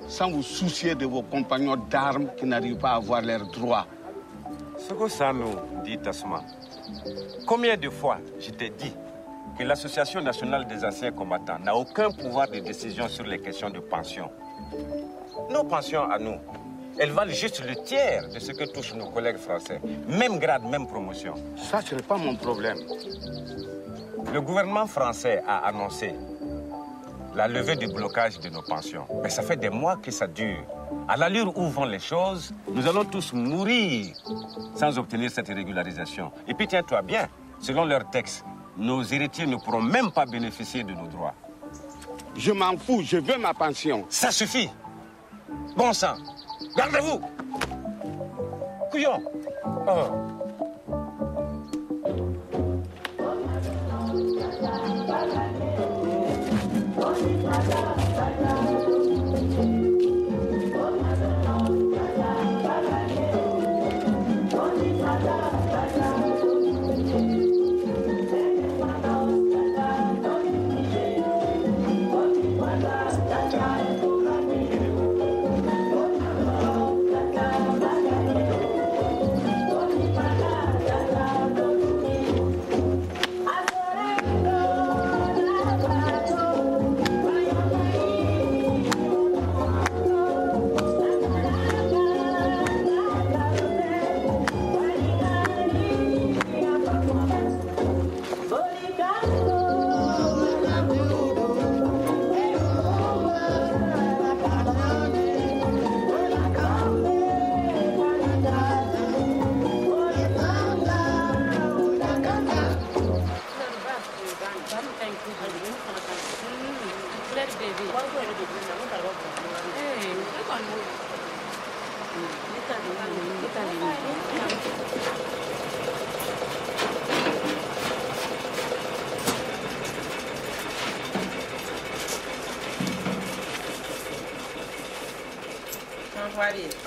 sans vous soucier de vos compagnons d'armes qui n'arrivent pas à avoir leurs droits Soko Sano, dit Tasma, combien de fois je t'ai dit que l'Association nationale des anciens combattants n'a aucun pouvoir de décision sur les questions de pension? Nos pensions à nous, elles valent juste le tiers de ce que touchent nos collègues français. Même grade, même promotion. Ça, ce n'est pas mon problème. Le gouvernement français a annoncé la levée du blocage de nos pensions. Mais ça fait des mois que ça dure. À l'allure où vont les choses, nous allons tous mourir sans obtenir cette régularisation. Et puis tiens-toi bien, selon leurs textes, nos héritiers ne pourront même pas bénéficier de nos droits. Je m'en fous, je veux ma pension. Ça suffit. Bon sang, gardez-vous. Couillon. Oh.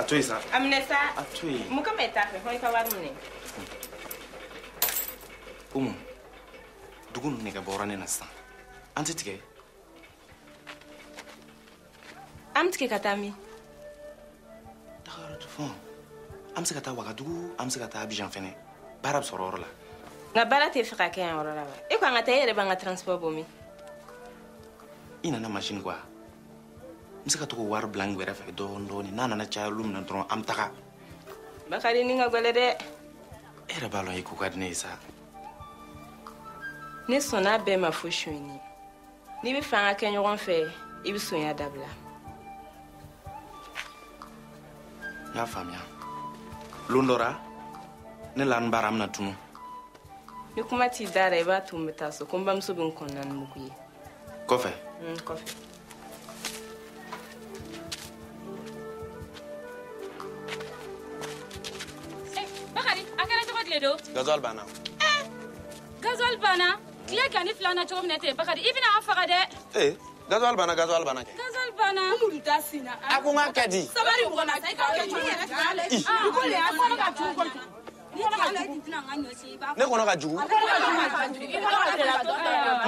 A to yen sa a minɛ sa a to yen mun kama i t'a fɛ fɔ i ka wari minɛ umu. Dugu ninnu nege bɔra ne na sisan an tɛ tigɛ an tigɛ ka taa min fɔn an bɛ se ka taa wagadugu an bɛ se ka taa abijan fɛnɛ baara bɛ sɔrɔ yɔrɔ la. Nka baara tɛ fɛ ka kɛ yan yɔrɔ la wa e ko an ka taa e yɛrɛ b'an ka transport bɔ min i nana masini kuwa bɛ se ka to k'o wari bila n gɛrɛ fɛ dɔɔni dɔɔni. N'a nana caya lu min na dɔrɔn an bɛ taga. Bakari ni ka gwɛlɛ dɛ. E yɛrɛ b'a lɔn i ko ka di ne ye sa. Ne sɔnna bɛɛ ma fo suyini n'i bɛ fɛ an ka kɛ ɲɔgɔn fɛ i bɛ sonya dabila. N y'a faamuya. Lon dɔ ra ne la n baara n bena tunu. Ni kuma t'i da ra i b'a to n bɛ taa so. Ko n bamuso bɛ n kɔnɔna ni mugu ye. Kɔfɛ. Kɔfɛ de don gazal banna eh, gazal banna tile gani fila na cogo minɛ ten bakari i bena an faga dɛ. Eh, gazal banna gazal banna kɛ. Gazal banna mulu da sinna a? Ko ŋa ka di. Sabari mɔgɔ na i ka kɛ cogo yɛrɛ fale i ko le an kɔnɔ ka jugu. Kojugu ne kɔnɔ ka jugu. Eh.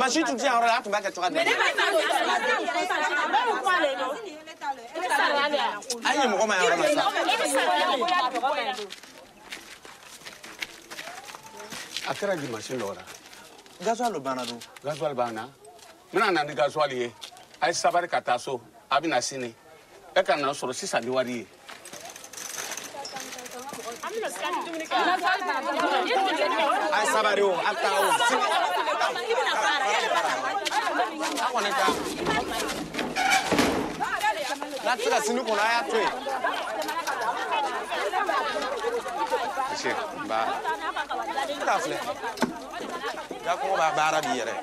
Masi tun tiyan yɔrɔ la a tun b'a kɛ cogoya min e a ye mɔgɔ ma yɔrɔ ma e sa a kɛra dimanche dɔ la? Gasoil banna don gasoil banna. N bɛna na ni gasoil ye. A ye sabari ka taa so. A bɛna sini. E ka na sɔrɔ sisan ni wari ye. A sabari o. A taa o. A kɔni n'a tɛ se ka sini kɔnɔ a y'a to yen Monsieur, ba taa filɛ ja kɔngɔ b'a baara b'i yɛrɛ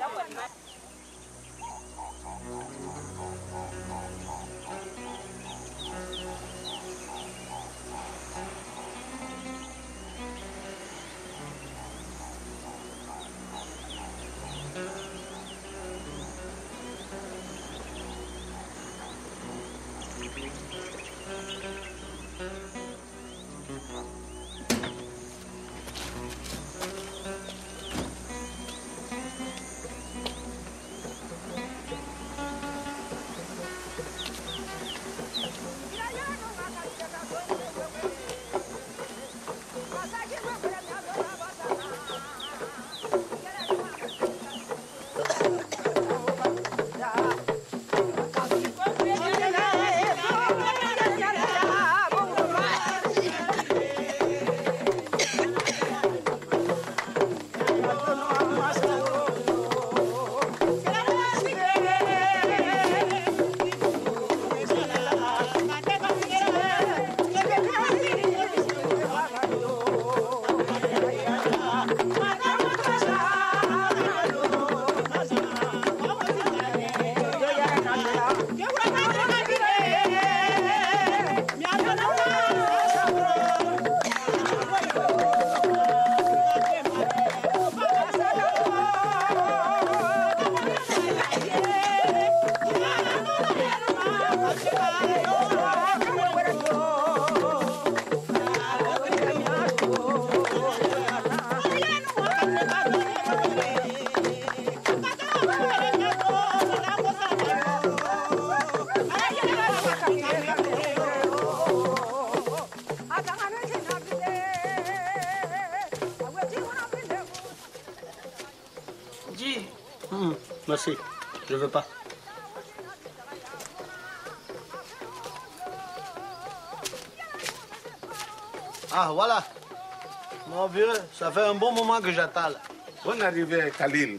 ça fait un bon moment que j'attends là. Bonne arrivée, Khalil.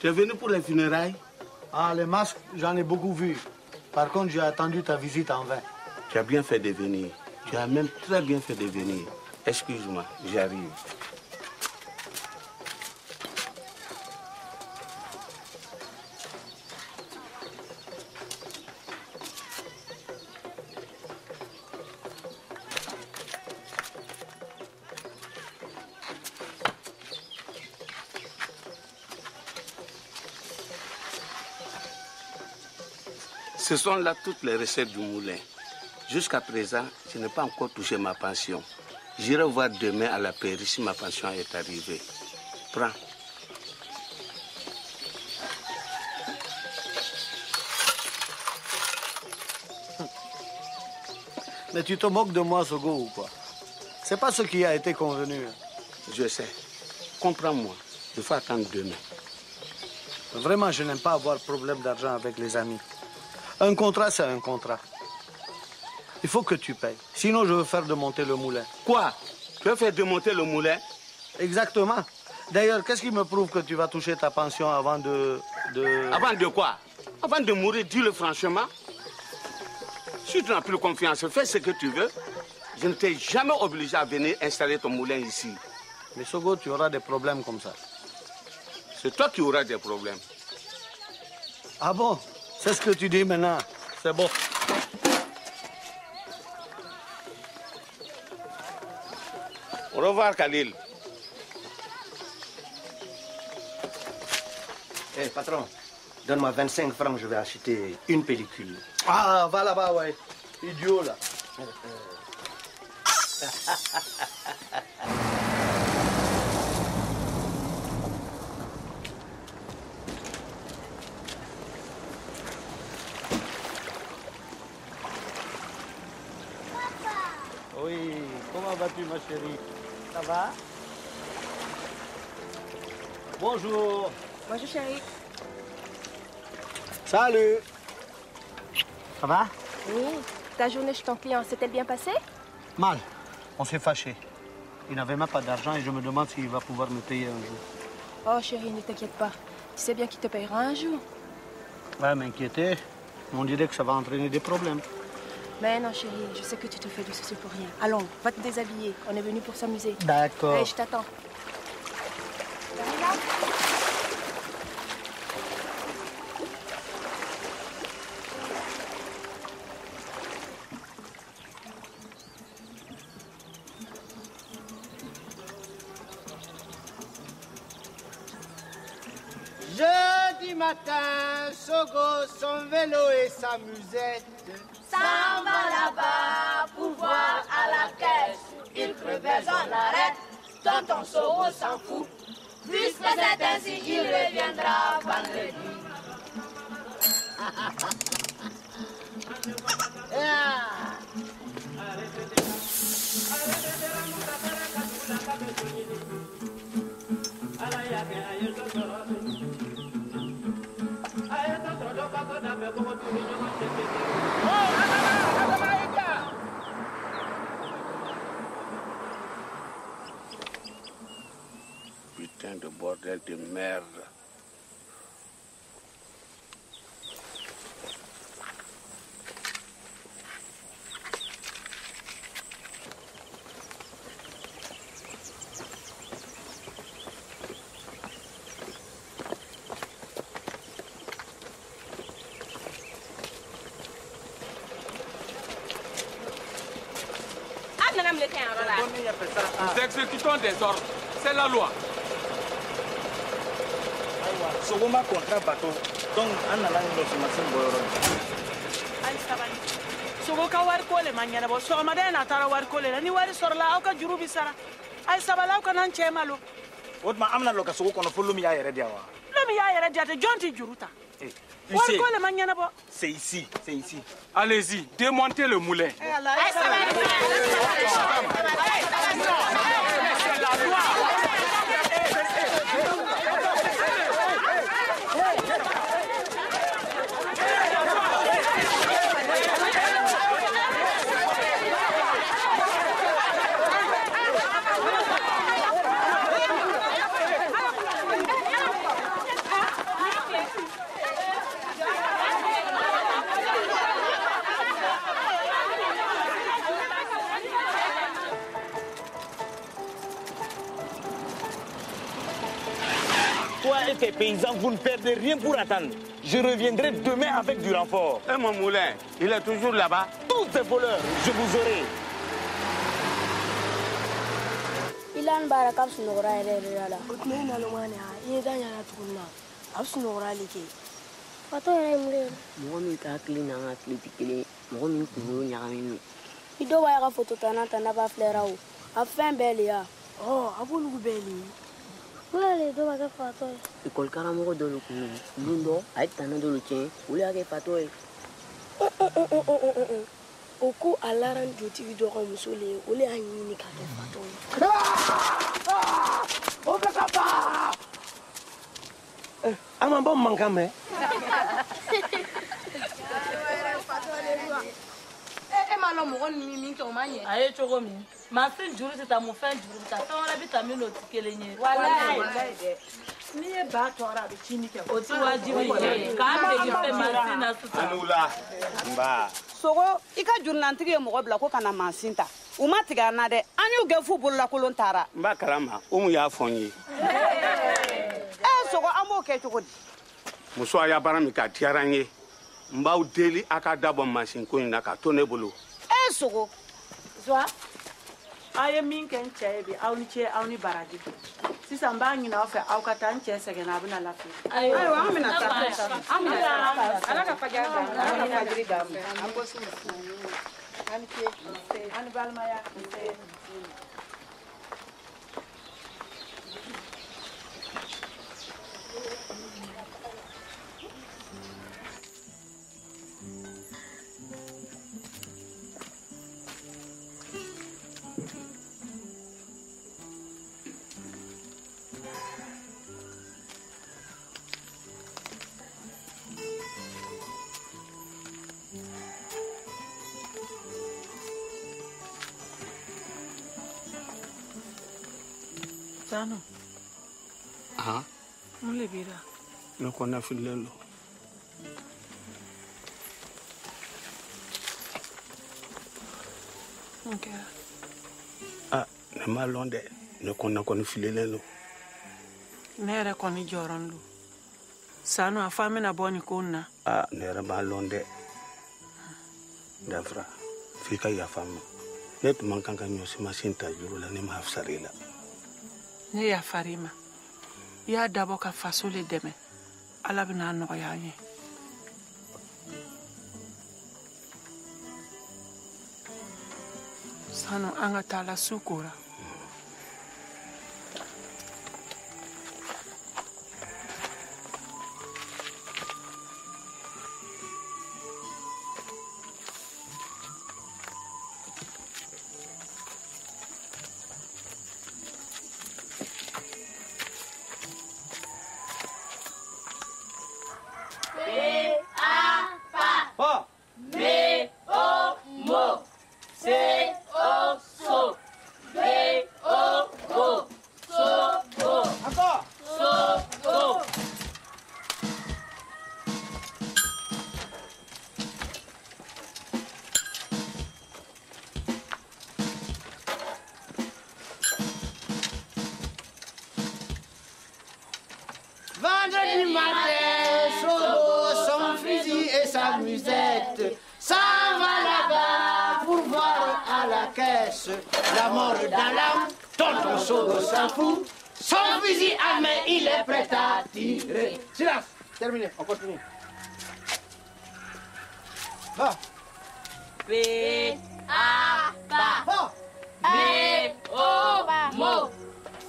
Tu es venu pour les funérailles? Ah, les masques, j'en ai beaucoup vu. Par contre, j'ai attendu ta visite en vain. Tu as bien fait de venir. Tu as même très bien fait de venir. Excuse-moi, j'arrive. Ce sont là toutes les recettes du moulin. Jusqu'à présent, je n'ai pas encore touché ma pension. J'irai voir demain à la pairie si ma pension est arrivée. Prends. Mais tu te moques de moi, Sogo, ou quoi? C'est pas ce qui a été convenu. Je sais. Comprends-moi. Il faut attendre demain. Vraiment, je n'aime pas avoir problème d'argent avec les amis. Un contrat, c'est un contrat. Il faut que tu payes. Sinon, je veux faire démonter le moulin. Quoi? Tu veux faire démonter le moulin? Exactement. D'ailleurs, qu'est-ce qui me prouve que tu vas toucher ta pension avant de... de... Avant de quoi? Avant de mourir, dis-le franchement. Si tu n'as plus confiance, fais ce que tu veux. Je ne t'ai jamais obligé à venir installer ton moulin ici. Mais Sogo, tu auras des problèmes comme ça. C'est toi qui auras des problèmes. Ah bon? C'est ce que tu dis maintenant. C'est bon. Au revoir, Khalil. Eh, patron, donne-moi 25 francs, je vais acheter une pellicule. Ah, va là-bas, ouais. Idiot, là. Oui, vas-tu, ma chérie Ça va Bonjour. Bonjour chérie. Salut. Ça va Oui, ta journée chez ton client s'est-elle bien passée Mal. On s'est fâché. Il n'avait même pas d'argent et je me demande s'il va pouvoir me payer un jour. Oh chérie, ne t'inquiète pas. Tu sais bien qu'il te payera un jour. Ouais, m'inquiéter. On dirait que ça va entraîner des problèmes. Mais non chérie, je sais que tu te fais du souci pour rien. Allons, va te déshabiller. On est venu pour s'amuser. D'accord. Allez, je t'attends. Jeudi matin, Sogo, son vélo et sa musette. S'en va là-bas pour voir à la caisse. Il crevait en arrête, tonton Soro s'en fout. Puisque c'est ainsi, il reviendra vendredi. Putain de bordel de merde. Ah. Nous exécutons des ordres. C'est la loi. Sogo ma contrat bato donc an nana ni lɔsimasin bɔ yɔrɔ Ayi sabali. Sogo ka wari ko le ma ɲɛnabɔ. Sɔgɔmada na taara wari ko le la. Ni wari sɔrɔla aw ka juru bi sara. Ayi sabali aw kana n cɛ malo. o tuma an bɛna lɔ ka sogo kɔnɔ fo lomi y'a yɛrɛ di yan wa Lomi y'a yɛrɛ jate jɔn ti juru ta. Eh, Wari Ise, ko le ma ɲɛnabɔ. c'est ici c'est ici Allez-y, démontez le moulin. Toi et paysans, vous ne perdez rien pour attendre. Je reviendrai demain avec du renfort. Et mon moulin, il est toujours là-bas. Tous ces voleurs, je vous aurai. ilan bara k'a sunɔgɔra yɛrɛ yɛrɛ la o tuma e naloma ne ha i ye da ɲana tuguni na a bɛ sunɔgɔra le kɛ fatɔ yɛrɛ ye mun de mɔgɔ min ka hakili n'an ka hakili tɛ kelen ye. Mɔgɔ min kunkolo ɲagamin don i dɔw b'a ka foto filɛra o. A fɛn bɛɛ le ya ɔ a b'olugu bɛɛ le ye ekɔli karamɔgɔ dɔ le kun don don dɔ a ye tana dɔ le tiɲɛ olu y'a kɛ fatɔ ye o ko a laran jotigi dɔ ka muso le ye o le y'a ɲini k'a kɛ fatɔ ye o bɛ ka ban an ma bɔ mankan mɛn m'a lɔn mɔgɔ ni min kɛ o ma ɲɛ. a ye cogo min mansin juru tɛ taa mun fɛn juru bɛ taa fɛn wɛrɛ bɛ ta min n'o tɛ kelen ye. Walayi. n'i ye ba tɔɔrɔ a bɛ tiɲɛni kɛ. o ti wajibi ye k'an dege fɛn mansin na sisan. Anula, nba. sogo i ka jurunantigi ye mɔgɔ bila ko ka na mansin ta u ma tigɛ an na dɛ an y'u gɛn f'u bololakolon taara n b'a kalama o mun y'a fɔ n ye e sogo an b'o kɛ cogo di muso a y'a baara min kɛ a diyara n ye n b'aw deli a ka dabɔ mansin ko in na k'a to ne bolo sogo zuwa aw ye min kɛ n cɛ ye bi aw ni ce aw ni baraji sisan n b'a ɲini aw fɛ aw ka taa n cɛ sɛgɛnna a bɛna lafiya ayiwa an bɛna taa an bɛna taa ala ka fajiri d'an ma ala ka fajiri d'an ma an bɔ sun an ce an ni balimaya Sanu, han mun le b'i la? ne kɔnɔ fililen don Mun kɛra? a ne m'a lɔn dɛ ne kɔnɔ kɔni fililen don Ne yɛrɛ kɔni jɔrɔn don. Sanu, a fɔ an bɛna bɔ nin ko in na. a ne yɛrɛ b'a lɔn dɛ dafara f'i ka yafa n ma ne tun man kan ka ɲɔsimasin ta juru la ne m'a fisari la Ne yafar'i ma. I y'a dabɔ ka faso le dɛmɛ. Ala bɛna nɔgɔya an ye. Sanu, an ka taa la su kora. À tirer. Silence, terminé, on continue. Va. P-A-P. M-O-M-O.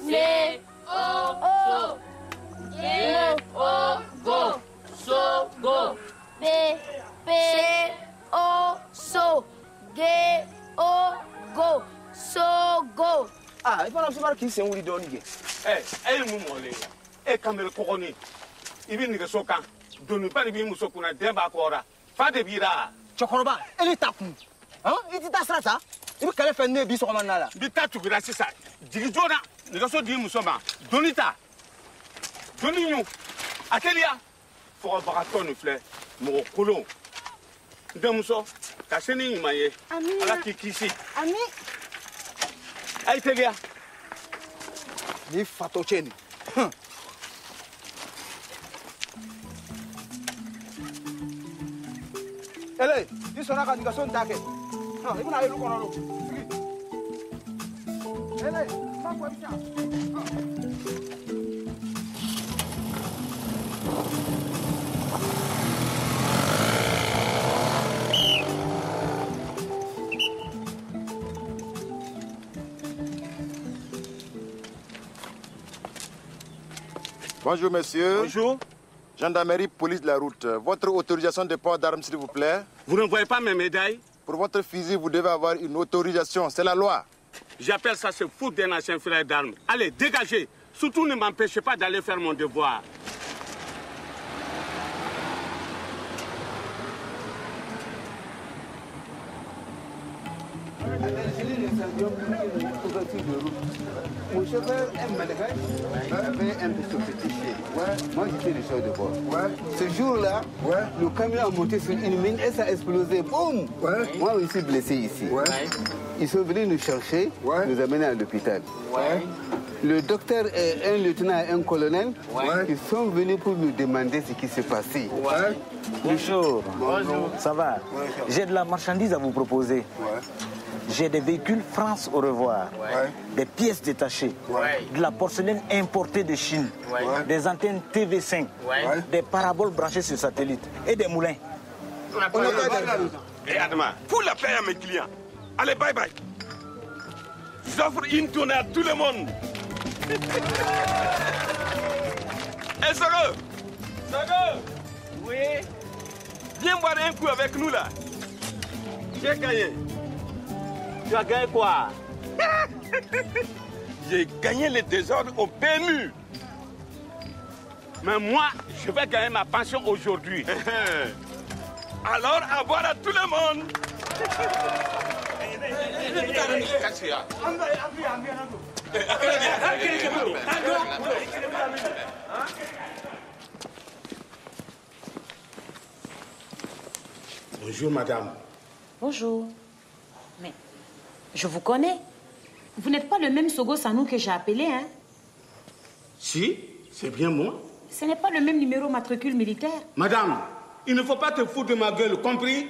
C-O-So. G-O-Go. So-Go. P, P, O, so, G, O, go, so, go. Ah, i fana bɛ se k'i sen wuli dɔɔnin kɛ. ɛ e ye mun e kanbɛlɛ kɔgɔnin i bɛ nɛgɛso kan doniba de b'i muso kunna den b'a kɔra fa de b'i ra cɛkɔrɔba e ni ta kun i ti taa sira ta i bɛ kɛlɛ fɛ ne bi sɔgɔma na la. n bɛ taa tugura sisan jigi joona nɛgɛso di muso ma. Doni ta. Doni ɲu a teliya fɔgɔbagatɔ nin filɛ mɔgɔ kolon n denmuso ka se ni ɲuman ye ala k'i kisi Ami, a ye teliya ni fatɔ cɛ nin. Ele i sɔnna ka nɛgɛso in ta kɛ hɔn, i bɛna ye olu kɔnɔ don sigi ele ma fɔ i bɛ taa. Bonjour, monsieur. Bonjour. Gendarmerie, police de la route. Votre autorisation de port d'armes, s'il vous plaît. Vous ne voyez pas mes médailles? Pour votre fusil, vous devez avoir une autorisation. C'est la loi. J'appelle ça se foutre d'un ancien frère d'armes. Allez, dégagez. Surtout ne m'empêchez pas d'aller faire mon devoir. Un peu. Moi, j'étais le chauffeur de. Ce jour-là, le camion a monté sur une mine et ça a explosé. Boum Moi, je suis blessé ici. Ils sont venus nous chercher, nous amener à l'hôpital. Le docteur et un lieutenant et un colonel, ils sont venus pour nous demander ce qui s'est passé. Bonjour. Ça va J'ai de la marchandise à vous proposer. J'ai des véhicules France au revoir, des pièces détachées, de la porcelaine importée de Chine, des antennes TV5, des paraboles branchées sur satellite. Et des moulins. Et Adama, pour la paix à mes clients. Allez, bye bye. J'offre une tournée à tout le monde. Eh, Sago Sago Oui. Viens boire un coup avec nous là. J'ai gagné. Tu as gagné quoi J'ai gagné le désordre au PMU. Mais moi, je vais gagner ma pension aujourd'hui. Alors, à boire à tout le monde. Bonjour, madame. Bonjour. Je vous connais. Vous n'êtes pas le même Sogo Sanou que j'ai appelé, hein? Si, c'est bien moi. Ce n'est pas le même numéro matricule militaire. Madame, il ne faut pas te foutre de ma gueule, compris?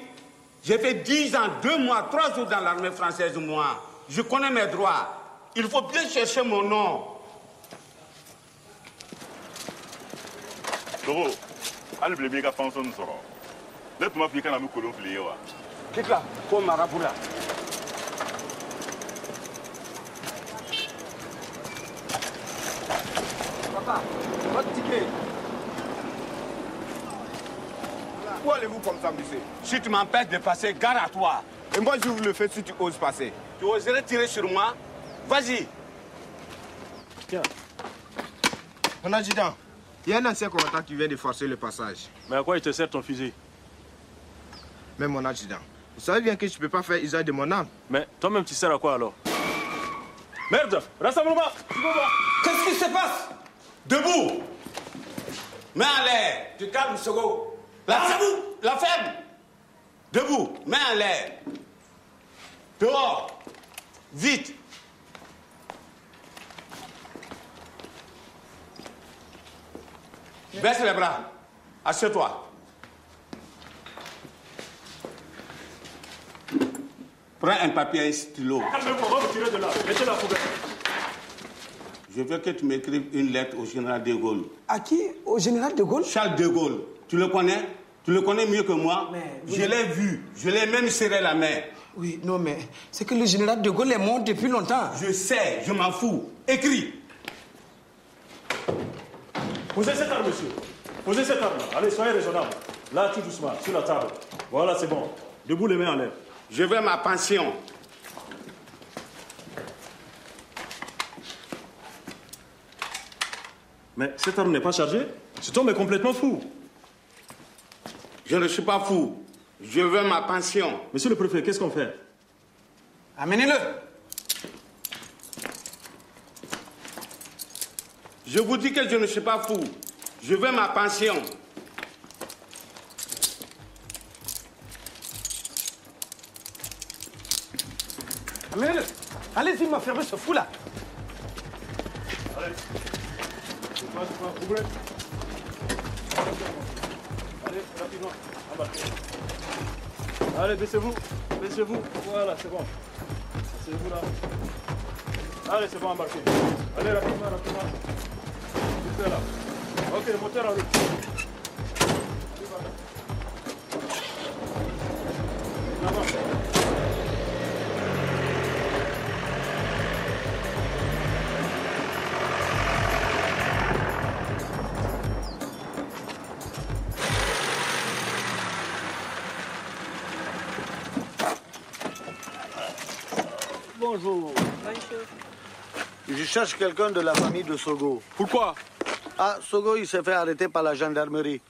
J'ai fait 10 ans, 2 mois, 3 jours dans l'armée française, moi. Je connais mes droits. Il faut bien chercher mon nom. Togo, hali bile b'i ka pension nin sɔrɔ ne tun b'a fɔ i kana min kolon fili i ye wa Kika, ko marabu la. Papa, votre ticket. Où allez-vous comme ça, monsieur? Si tu m'empêches de passer, gare à toi. Et moi, je vous le fais si tu oses passer. Tu oserais tirer sur moi? Vas-y. Tiens. Mon adjudant, il y a un ancien combattant qui vient de forcer le passage. Mais à quoi il te sert ton fusil? Mais mon adjudant, vous savez bien que je ne peux pas faire usage de mon arme. Mais toi-même, tu sers à quoi alors? Merde Rassemblement Qu'est-ce qui se passe? Debout Main en l'air. Tu calmes, Sogo. La ferme La ferme Debout, main en l'air. Dehors. Vite. Baisse les bras. Assieds-toi. Prends un papier et un stylo. Calmez-vous, on va vous tirer de là. Mettez la poubelle. Je veux que tu m'écrives une lettre au général de Gaulle. À qui? Au général de Gaulle? Charles de Gaulle. Tu le connais? Tu le connais mieux que moi? Vous- Je l'ai vu. Je l'ai même serré la main. Oui, non, mais c'est que le général de Gaulle est mort depuis longtemps. Je sais, je m'en fous. Écris. Posez cette arme, monsieur. Posez cette arme. Allez, soyez raisonnable. Là, tout doucement, sur la table. Voilà, c'est bon. Debout, les mains en l'air. Je veux ma pension. Mais cette arme n'est pas chargée Cet homme est complètement fou. Je ne suis pas fou. Je veux ma pension. Monsieur le préfet, qu'est-ce qu'on fait? Amenez-le. Je vous dis que je ne suis pas fou. Je veux ma pension. Amenez-le. Allez-y, m'enfermer ce fou-là. Allez. Allez, rapidement, embarquez. Allez, baissez-vous, baissez-vous. Voilà, c'est bon. Baissez-vous là. Allez, c'est bon, embarquez. Allez, rapidement, rapidement. Juste là. Ok, moteur en route. Cherche quelqu'un de la famille de Sogo. Pourquoi? Ah, Sogo, il s'est fait arrêter par la gendarmerie.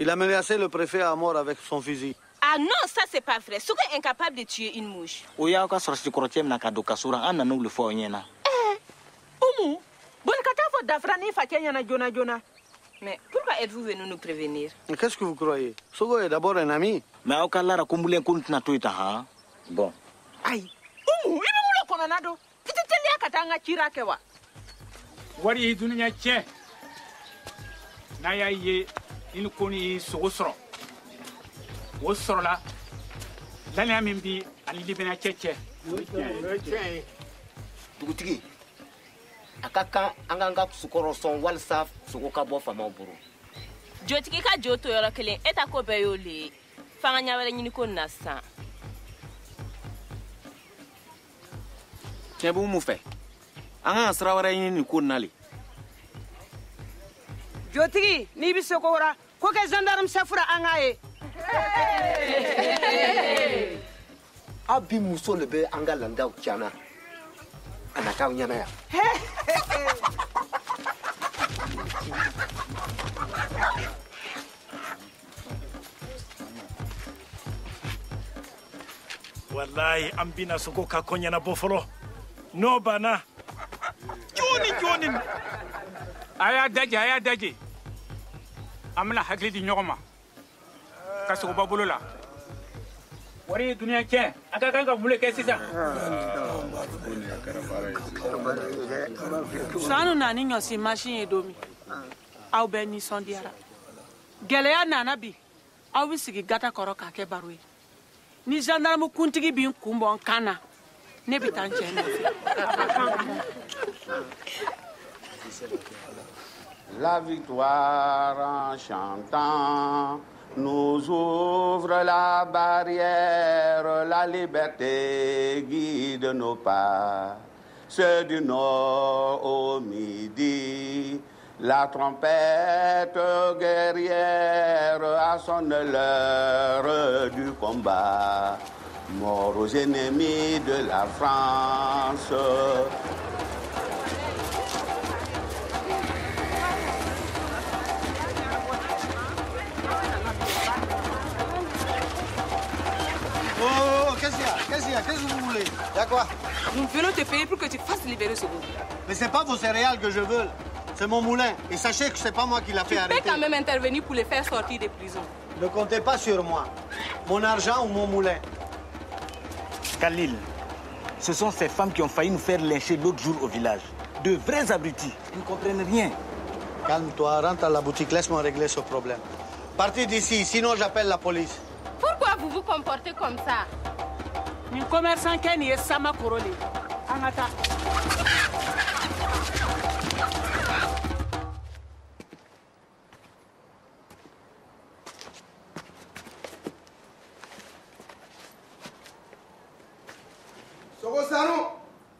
Il a menacé le préfet à mort avec son fusil. Ah non, ça c'est pas vrai. Soko est incapable de tuer une mouche. o y'aw ka sɔrɔsi kɔrɔcɛ mina ka don kaso la an nan'u le fɔ aw ɲɛna umu boli ka taa fɔ dafara n'i facɛ ɲɛna joona joona Mais pourquoi êtes-vous venu nous prévenir? Mais Qu'est-ce que vous croyez? Sogo est d'abord un ami. mɛ aw ka lara ko mulen ko n tɛna to yen tan han bon ayi umu i bɛ mun le ka taa n ka cira kɛ wa wari ye duniya tiɲɛ n'a y'a ye i ni ko ni y'i sogo sɔrɔ o sɔrɔla daniya min bi ani libɛnna cɛ cɛ dugutigi a ka kan an k'an ka sukɔrɔ sɔn walisa sogo ka bɔ faamaw boro jotigi ka jo to yɔrɔ kelen e ta ko bɛɛ y'o le ye f'an ka ɲɛ wɛrɛ ɲini ko nin na sisan tiɲɛ b'u mun fɛ an kan ka sira wɛrɛ ɲini nin ko nin na le. Jotigi n'i bɛ se ko ko kɛ gendarme sɛfura an k'a ye aw bi muso le bɛ an ka landaw tiɲana a na k'aw ɲɛna yan walayi an bina sogo ka ɲɛnabɔ fɔlɔ n'o banna joni joni. A y'a daji a y'a daji an bɛna hakili di ɲɔgɔn ma ka sogoba bolo la wari ye duniya tiɲɛ a ka kan ka mun le kɛ sisan sanu nani ɲɔsi masin ye don min aw bɛɛ nisɔndiyara gɛlɛya nana bi. Aw bɛ sigi gata kɔrɔ k'a kɛ baro ye ni gendarme kuntigi b'i kun bɔ n kan na La victoire en chantant nous ouvre la barrière, la liberté guide nos pas. C'est du nord au midi, la trompette guerrière a sonné l'heure du combat. Mort aux ennemis de la France. Oh, oh, oh, qu'est-ce qu'il y a? Qu'est-ce qu'il y a? Qu'est-ce que vous voulez? Y a quoi? Nous venons te payer pour que tu fasses libérer ce groupe. Mais c'est pas vos céréales que je veux. C'est mon moulin. Et sachez que c'est pas moi qui l'a fait Tu peux arrêter. quand même intervenir pour les faire sortir de prison. Ne comptez pas sur moi. Mon argent ou mon moulin. Khalil, ce sont ces femmes qui ont failli nous faire lyncher l'autre jour au village. De vrais abrutis. Ils ne comprennent rien. Calme-toi, rentre à la boutique, laisse-moi régler ce problème. Partez d'ici, sinon j'appelle la police. Pourquoi vous vous comportez comme ça? Nin commerçant nin ye sama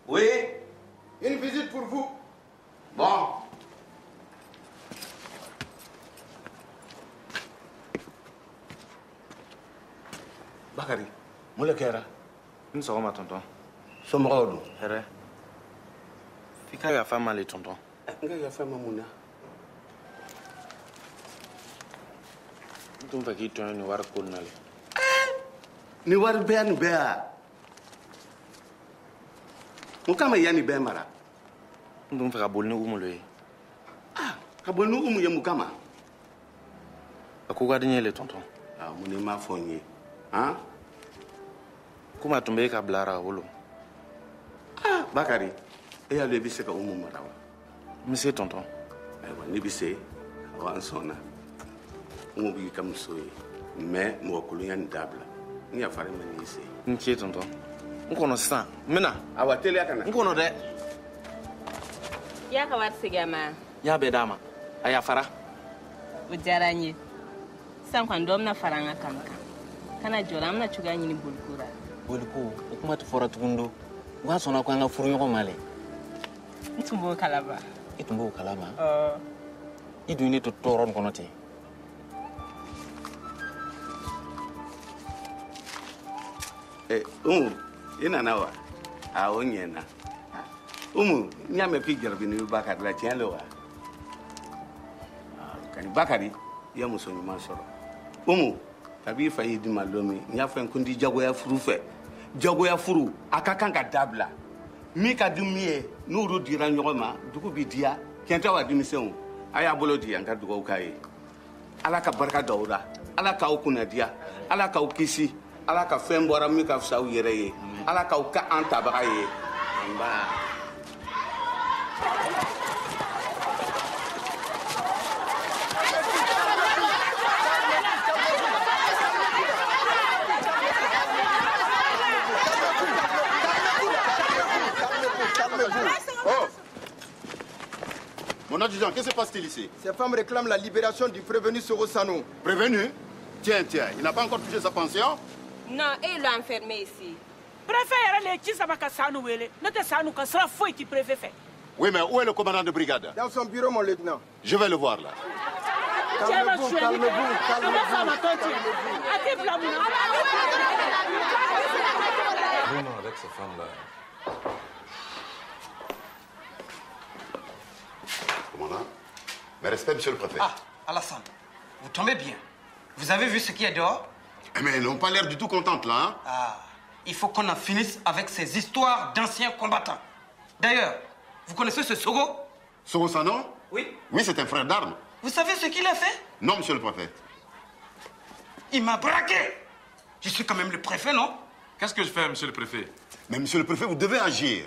Oui, une visite pour vous. bon. bakari mun le kɛra n sɔgɔma tɔntɔn somɔgɔw don hɛrɛ f'i ka yafa ma le tɔntɔn n ka yafa ma mun na n tun fɛ k'i tɔɲɔ nin wari ko na le ni wari bɛɛ mun kama i ya nin bɛɛ mara n tun fɛ ka boli ni umu lo ye ka bɔ ni umu ye mun kama a ko ka di n ye le tɔntɔn Ah, mun ni m'a fɔ n ye han komi a tun bɛ e ka bilara a wolo bakari e y'a dɔn i bɛ se ka umu mara wa? N bɛ se tɔntɔn ayiwa n'i bɛ se awa an sɔnna umu b'i ka muso ye. Mɛ mɔgɔ kolonya nin dabila n yafara ma n'i se n ce tɔntɔn n kɔnɔ sisan. N bɛna awa teliya ka na n kɔnɔ dɛ. I y'a ka wari segin a ma? N y'a bɛɛ d'a ma. A yafara o diyara n ye. Sisan kɔni dɔ bɛna fara an ka kan kan. Kana jɔ la an bɛna cogoya ɲini boliko la. Boliko o kuma tɛ fɔra tugun do n k'a sɔnna ko an ka furu ɲɔgɔn ma le. N tun b'o kalama i tun b'o kalama i dun ye ne to tɔɔrɔ nin kɔnɔ ten. Eh, umu i nawa wa? A o ɲɛna umu n y'a mɛn k'i jarabi ni bakari la tiɲɛ lewa kani bakari ya muso sɔrɔ umu kabi fa y'i di ma don min n y'a fɔ n ko n ti jagoya furu fɛ jagoya furu a ka kan ka dabila min ka di min ye n'olu dira ɲɔgɔn ma dugu bi diya tiɲɛ tɛ wa denmisɛnw a y'a bolo di yan ka dugawu k'a ye. Ala ka barika da o la kisi ala ka fɛn bɔra min ka fisa aw yɛrɛ ye. Ala k'aw ka an tabaga ye. Nba. Mon adjudant, qu'est-ce qui se passe-t-il ici? Ces femmes réclament la libération du prévenu Soro Sano. Prévenu? Tiens, tiens, il n'a pas encore touché sa pension Non, et il l'a enfermé ici. préfet yɛrɛ le ci saba ka sanu wele ne tɛ sanu ka sira foyi ti préfet fɛ Oui, mais où est le commandant de brigade Dans son bureau, mon lieutenant. Je vais le voir là. Calmez-vous, calmez-vous, na Vraiment, avec ces femmes-là. Commandant Mes respects, monsieur le préfet. Ah, Alassane, vous tombez bien. Vous avez vu ce qui est dehors Eh, Mais elles n'ont pas l'air du tout contentes là. Hein Ah, il faut qu'on en finisse avec ces histoires d'anciens combattants. D'ailleurs, vous connaissez ce Sogo? Soro Sano? Oui. Oui, c'est un frère d'armes. Vous savez ce qu'il a fait? Non, monsieur le préfet. Il m'a braqué. Je suis quand même le préfet, non? Qu'est-ce que je fais, monsieur le préfet? Mais monsieur le préfet, vous devez agir.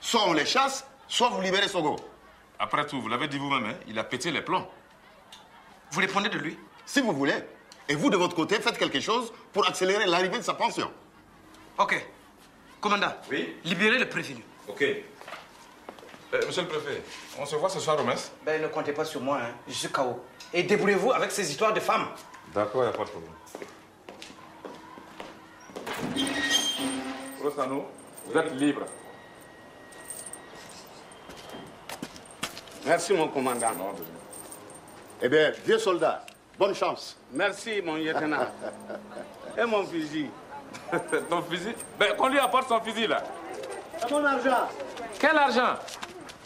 Soit on les chasse, soit vous libérez Sogo. Après tout, vous l'avez dit vous-même, hein, il a pété les plombs. Vous répondez de lui? Si vous voulez. Et vous, de votre côté, faites quelque chose pour accélérer l'arrivée de sa pension. Ok. Commandant, Oui libérez le prévenu. Ok. Euh, monsieur le préfet, on se voit ce soir au mess? Ben, ne comptez pas sur moi, hein. je suis KO. Et débrouillez-vous avec ces histoires de femmes. D'accord, il n'y a pas de problème. Rosano, vous êtes libre. Merci, mon commandant. Eh bien, vieux soldat, bonne chance. Merci, mon lieutenant. Et mon fusil Ton fusil? Ben, qu'on lui apporte son fusil là. C'est mon argent. Quel argent?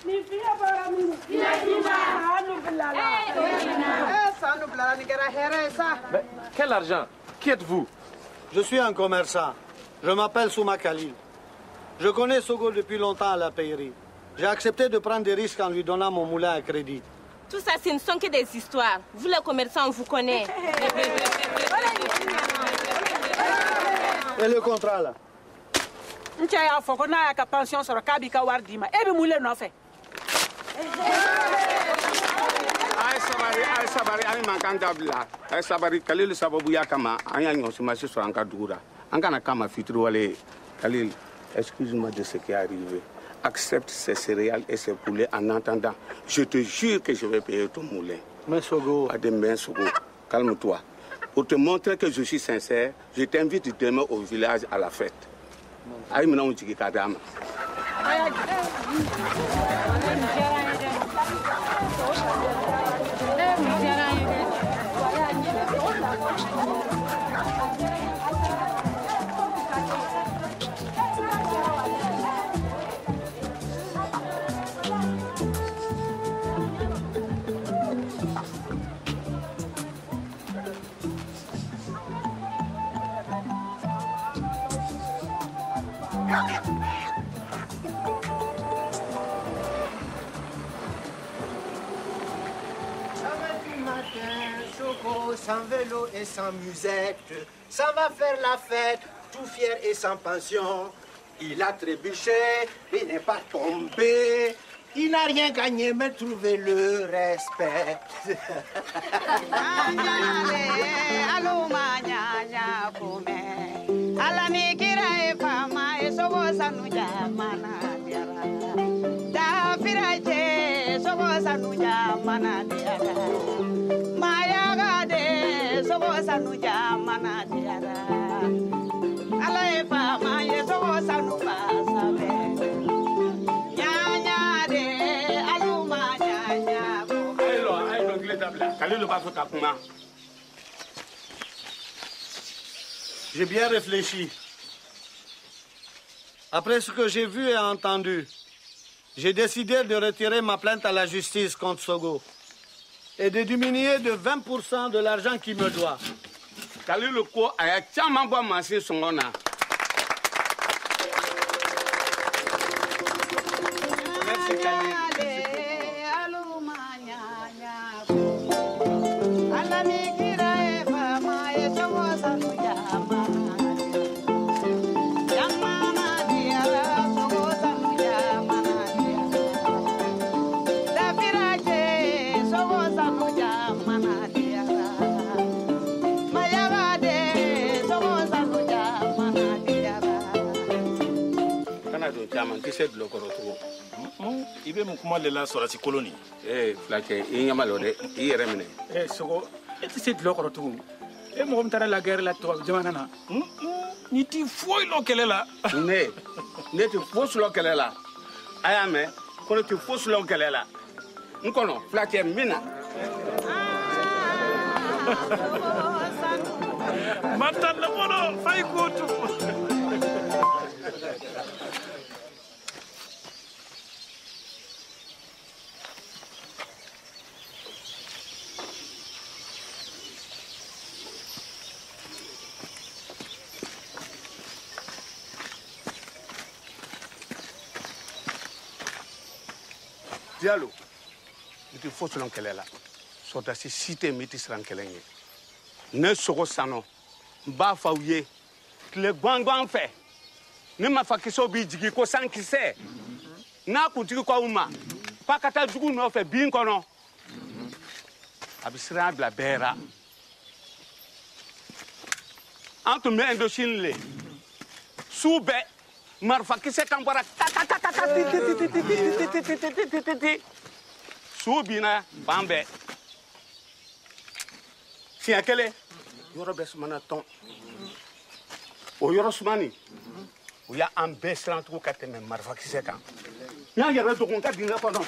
Eh, Mais quel argent? Qui êtes-vous? Je suis un commerçant. Je m'appelle Souma Khalil. Je connais Sogo depuis longtemps à la paillerie. J'ai accepté de prendre des risques en lui donnant mon moulin à crédit. Tout ça, ce ne sont que des histoires. Vous, les commerçants, on vous connaît. Et le contrat là? N cɛ y'a fɔ ko n'a y'a ka pension sɔrɔ k'a b'i ka wari d'i ma e bɛ mun le nɔfɛ a ye sabari a ye sabari a ye mankan dabila a ye sabari kalilu sababuya kama an y'a ɲɔsimasi sɔrɔ an ka dugu la an kana k'a ma fitiriwale ye kalil excuse-moi de ce qui est arrivé accepte ces céréales et ces poulets en attendant. Je te jure que je vais payer ton moulin. Mais Sogo. Pas de main Sogo. Calme-toi. Pour te montrer que je suis sincère je t'invite demain au village à la fête. A ye minɛnw jigi k'a sans vélo et sans musette, ça va faire la fête, tout fier et sans pension. Il a trébuché, il n'est pas tombé, il n'a rien gagné, mais trouvé le respect. J'ai bien réfléchi. Après ce que j'ai vu et entendu, j'ai décidé de retirer ma plainte à la justice contre Sogo et de diminuer de 20% de l'argent qu'il me doit. kalilu ko a ye caman bɔ mansin sɔngɔ na Merci, Kali. Caman tɛ se dulɔ kɔrɔ tugun i bɛ mun kuma de la sɔrɔsi kolon nin ee fulakɛ i ɲɛma lɔ dɛ i yɛrɛ minɛ e sogo e tɛ se dulɔ kɔrɔ tugun e mɔgɔ min taara la gɛrɛ la tubabu jamana na ni ti foyi lɔ kɛlɛ la ne ne tɛ fosi lɔ kɛlɛ la a y'a mɛn ko ne tɛ fosi lɔ kɛlɛ la n kɔnɔ fulakɛ n bɛ na mata lamɔnɔ fa i k'o Diallo i tɛ fosi lɔ kɛlɛ la. Sɔdasi si tɛ min tɛ siran kɛlɛ ɲɛ ne sogo sanɔ. N b'a fɔ aw ye. Tile gangan fɛ. Ni mafakisɛw b'i jigi ko sankisɛ n'a kuntigi ko aw ma k'a ka taa jugu nɔfɛ bin kɔnɔ. A bɛ siran bila bɛɛ ra. An tun bɛ indosine le. Su bɛɛ marifakisɛ kan bɔra kakakakakatititititititititititititi su binna fan bɛɛ siɲɛ kelen yɔrɔ bɛɛ sumana tɔn o yɔrɔ sumani o y'an bɛɛ siran tugun ka tɛmɛ marifakisɛ kan n y'a yɛrɛ dogo n ka dingɛ kɔnɔ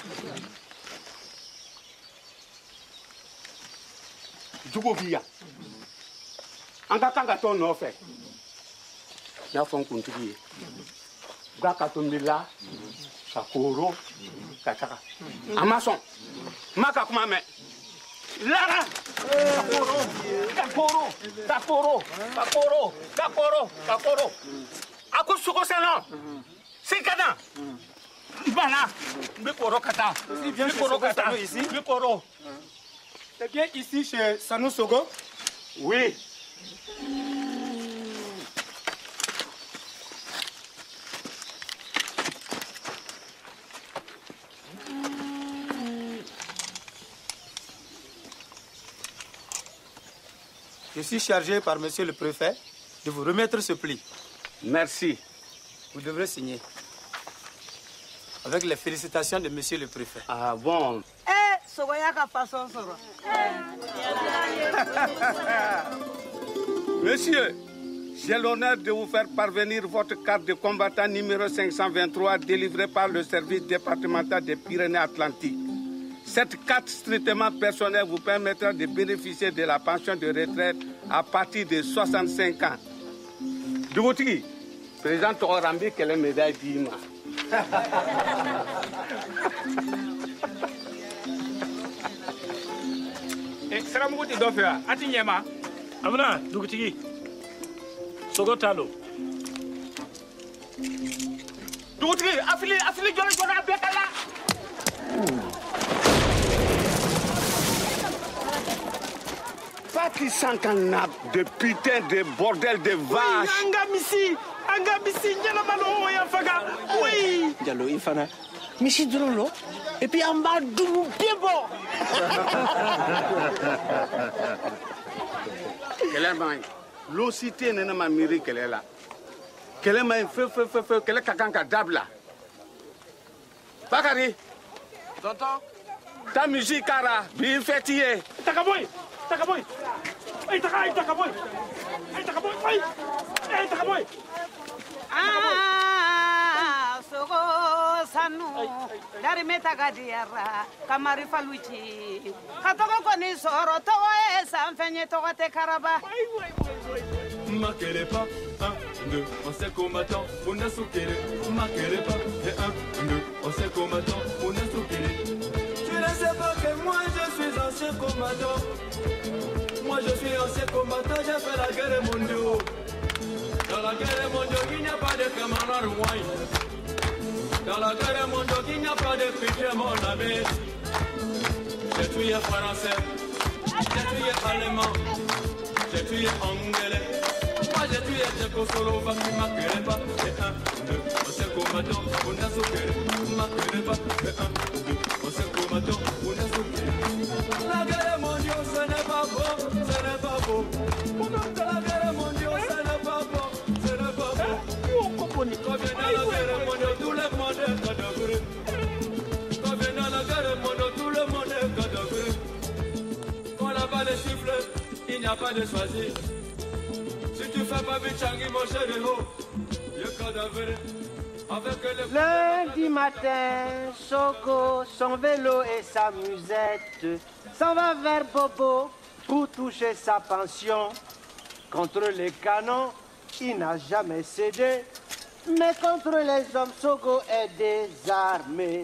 jugu bi yan an ka kan ka tɔn nɔfɛ n y'a fɔ n kuntigi ye ga ka to n bɛ la ka kooro ka taga a ma sɔn n ma ka kuma mɛn lara. Ka kooro ka kooro ka kooro ka kooro ka kooro ka kooro a ko sogo sɛnɛ si ka na n banna n bɛ kooro ka taa n bɛ kooro ka taa n bɛ kooro. C'est bien ici chez Sanou Sogo. Oui. Suis chargé par monsieur le préfet de vous remettre ce pli. Merci. Vous devrez signer. Avec les félicitations de monsieur le préfet. Ah bon Eh. Monsieur, j'ai l'honneur de vous faire parvenir votre carte de combattant numéro 523 délivrée par le service départemental des Pyrénées-Atlantiques. Cette carte strictement personnelle vous permettra de bénéficier de la pension de retraite à partir de 65 ans. Dugutigi, président la bɛ kɛlɛ médaille. Eh, siramugu tɛ dɔ fɛ wa a ti ɲɛ ma amina dugutigi sogo t'a lo Dugutigi, a fili a fili jɔli jɔli a bɛɛ ka la. Fati Sankanak de putain de bordel de vache. Oui, Angamisi, Angamisi, Nyanamano, Yafaga, oui. Diallo, Drolo, et puis en bas, Doumou, bien bon. Kɛlɛ man ɲi. L'osi tɛ ne ma miiri kɛlɛ la. Fewu fewu fewu fewu kɛlɛ. Bakari. Tonton. Ta musique, Kara, bien fêtier. T'as qu'à taka boy! Ay, taka! Kamari faluci ka tɔgɔ kɔni sɔrɔ tɔgɔ ye sanfɛn 1, 2, on sait qu'on m'attend, 1, 2, on sait qu'on Tu ne sais pas que moi je ancien combattant. Moi je suis ancien combattant, j'ai fait la guerre mondiale. Dans la guerre mondiale, il n'y a pas de camarades wine. Dans la guerre mondiale, il n'y a pas de pitié, mon ami. J'ai tué français, j'ai tué allemand, j'ai tué anglais. Moi j'ai tué tchécoslovaque, qui m'accueille pas. Et un, deux, s'est combattant, on a sauté. M'accueille pas. Et un, deux, on s'est combattant, on a sauté. La guerre mondiale, ce n'est pas bon, ce n'est pas bon. La guerre mondiale, ce n'est pas bon, ce n'est pas bon. Quand vient la guerre mondiale, tout le monde est cadavré. Quand vient la guerre mondiale, tout le monde est cadavré. Quand la balle siffle, il n'y a pas de choisir. Si tu fais pas Bichangi, mon chéri, oh, il est cadavré. Lundi matin, Soko, son vélo et sa musette s'en va vers Bobo pour toucher sa pension. Contre les canons, il n'a jamais cédé, mais contre les hommes, Sogo est désarmé.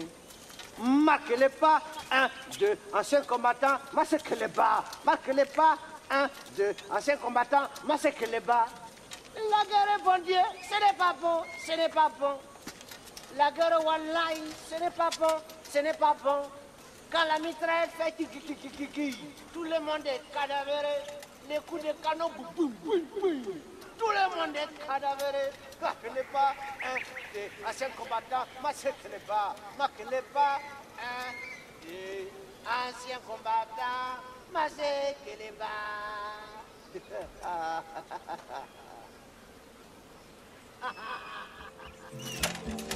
Marque les pas, un, deux, ancien combattant, masque les bas. Marque les pas, un, deux, ancien combattant, masque les bas. La guerre, bon Dieu, ce n'est pas bon, ce n'est pas bon. La guerre Wallahi, ce n'est pas bon, ce n'est pas bon. Quand la mitraille fait tiki, tout le monde est cadavéré. Les coups de canon, boum, boum, boum. Tout le monde est cadavéré. Marque les pas, un, ancien combattant, masque les bas. Marque les pas, un, ancien combattant, masque les bas.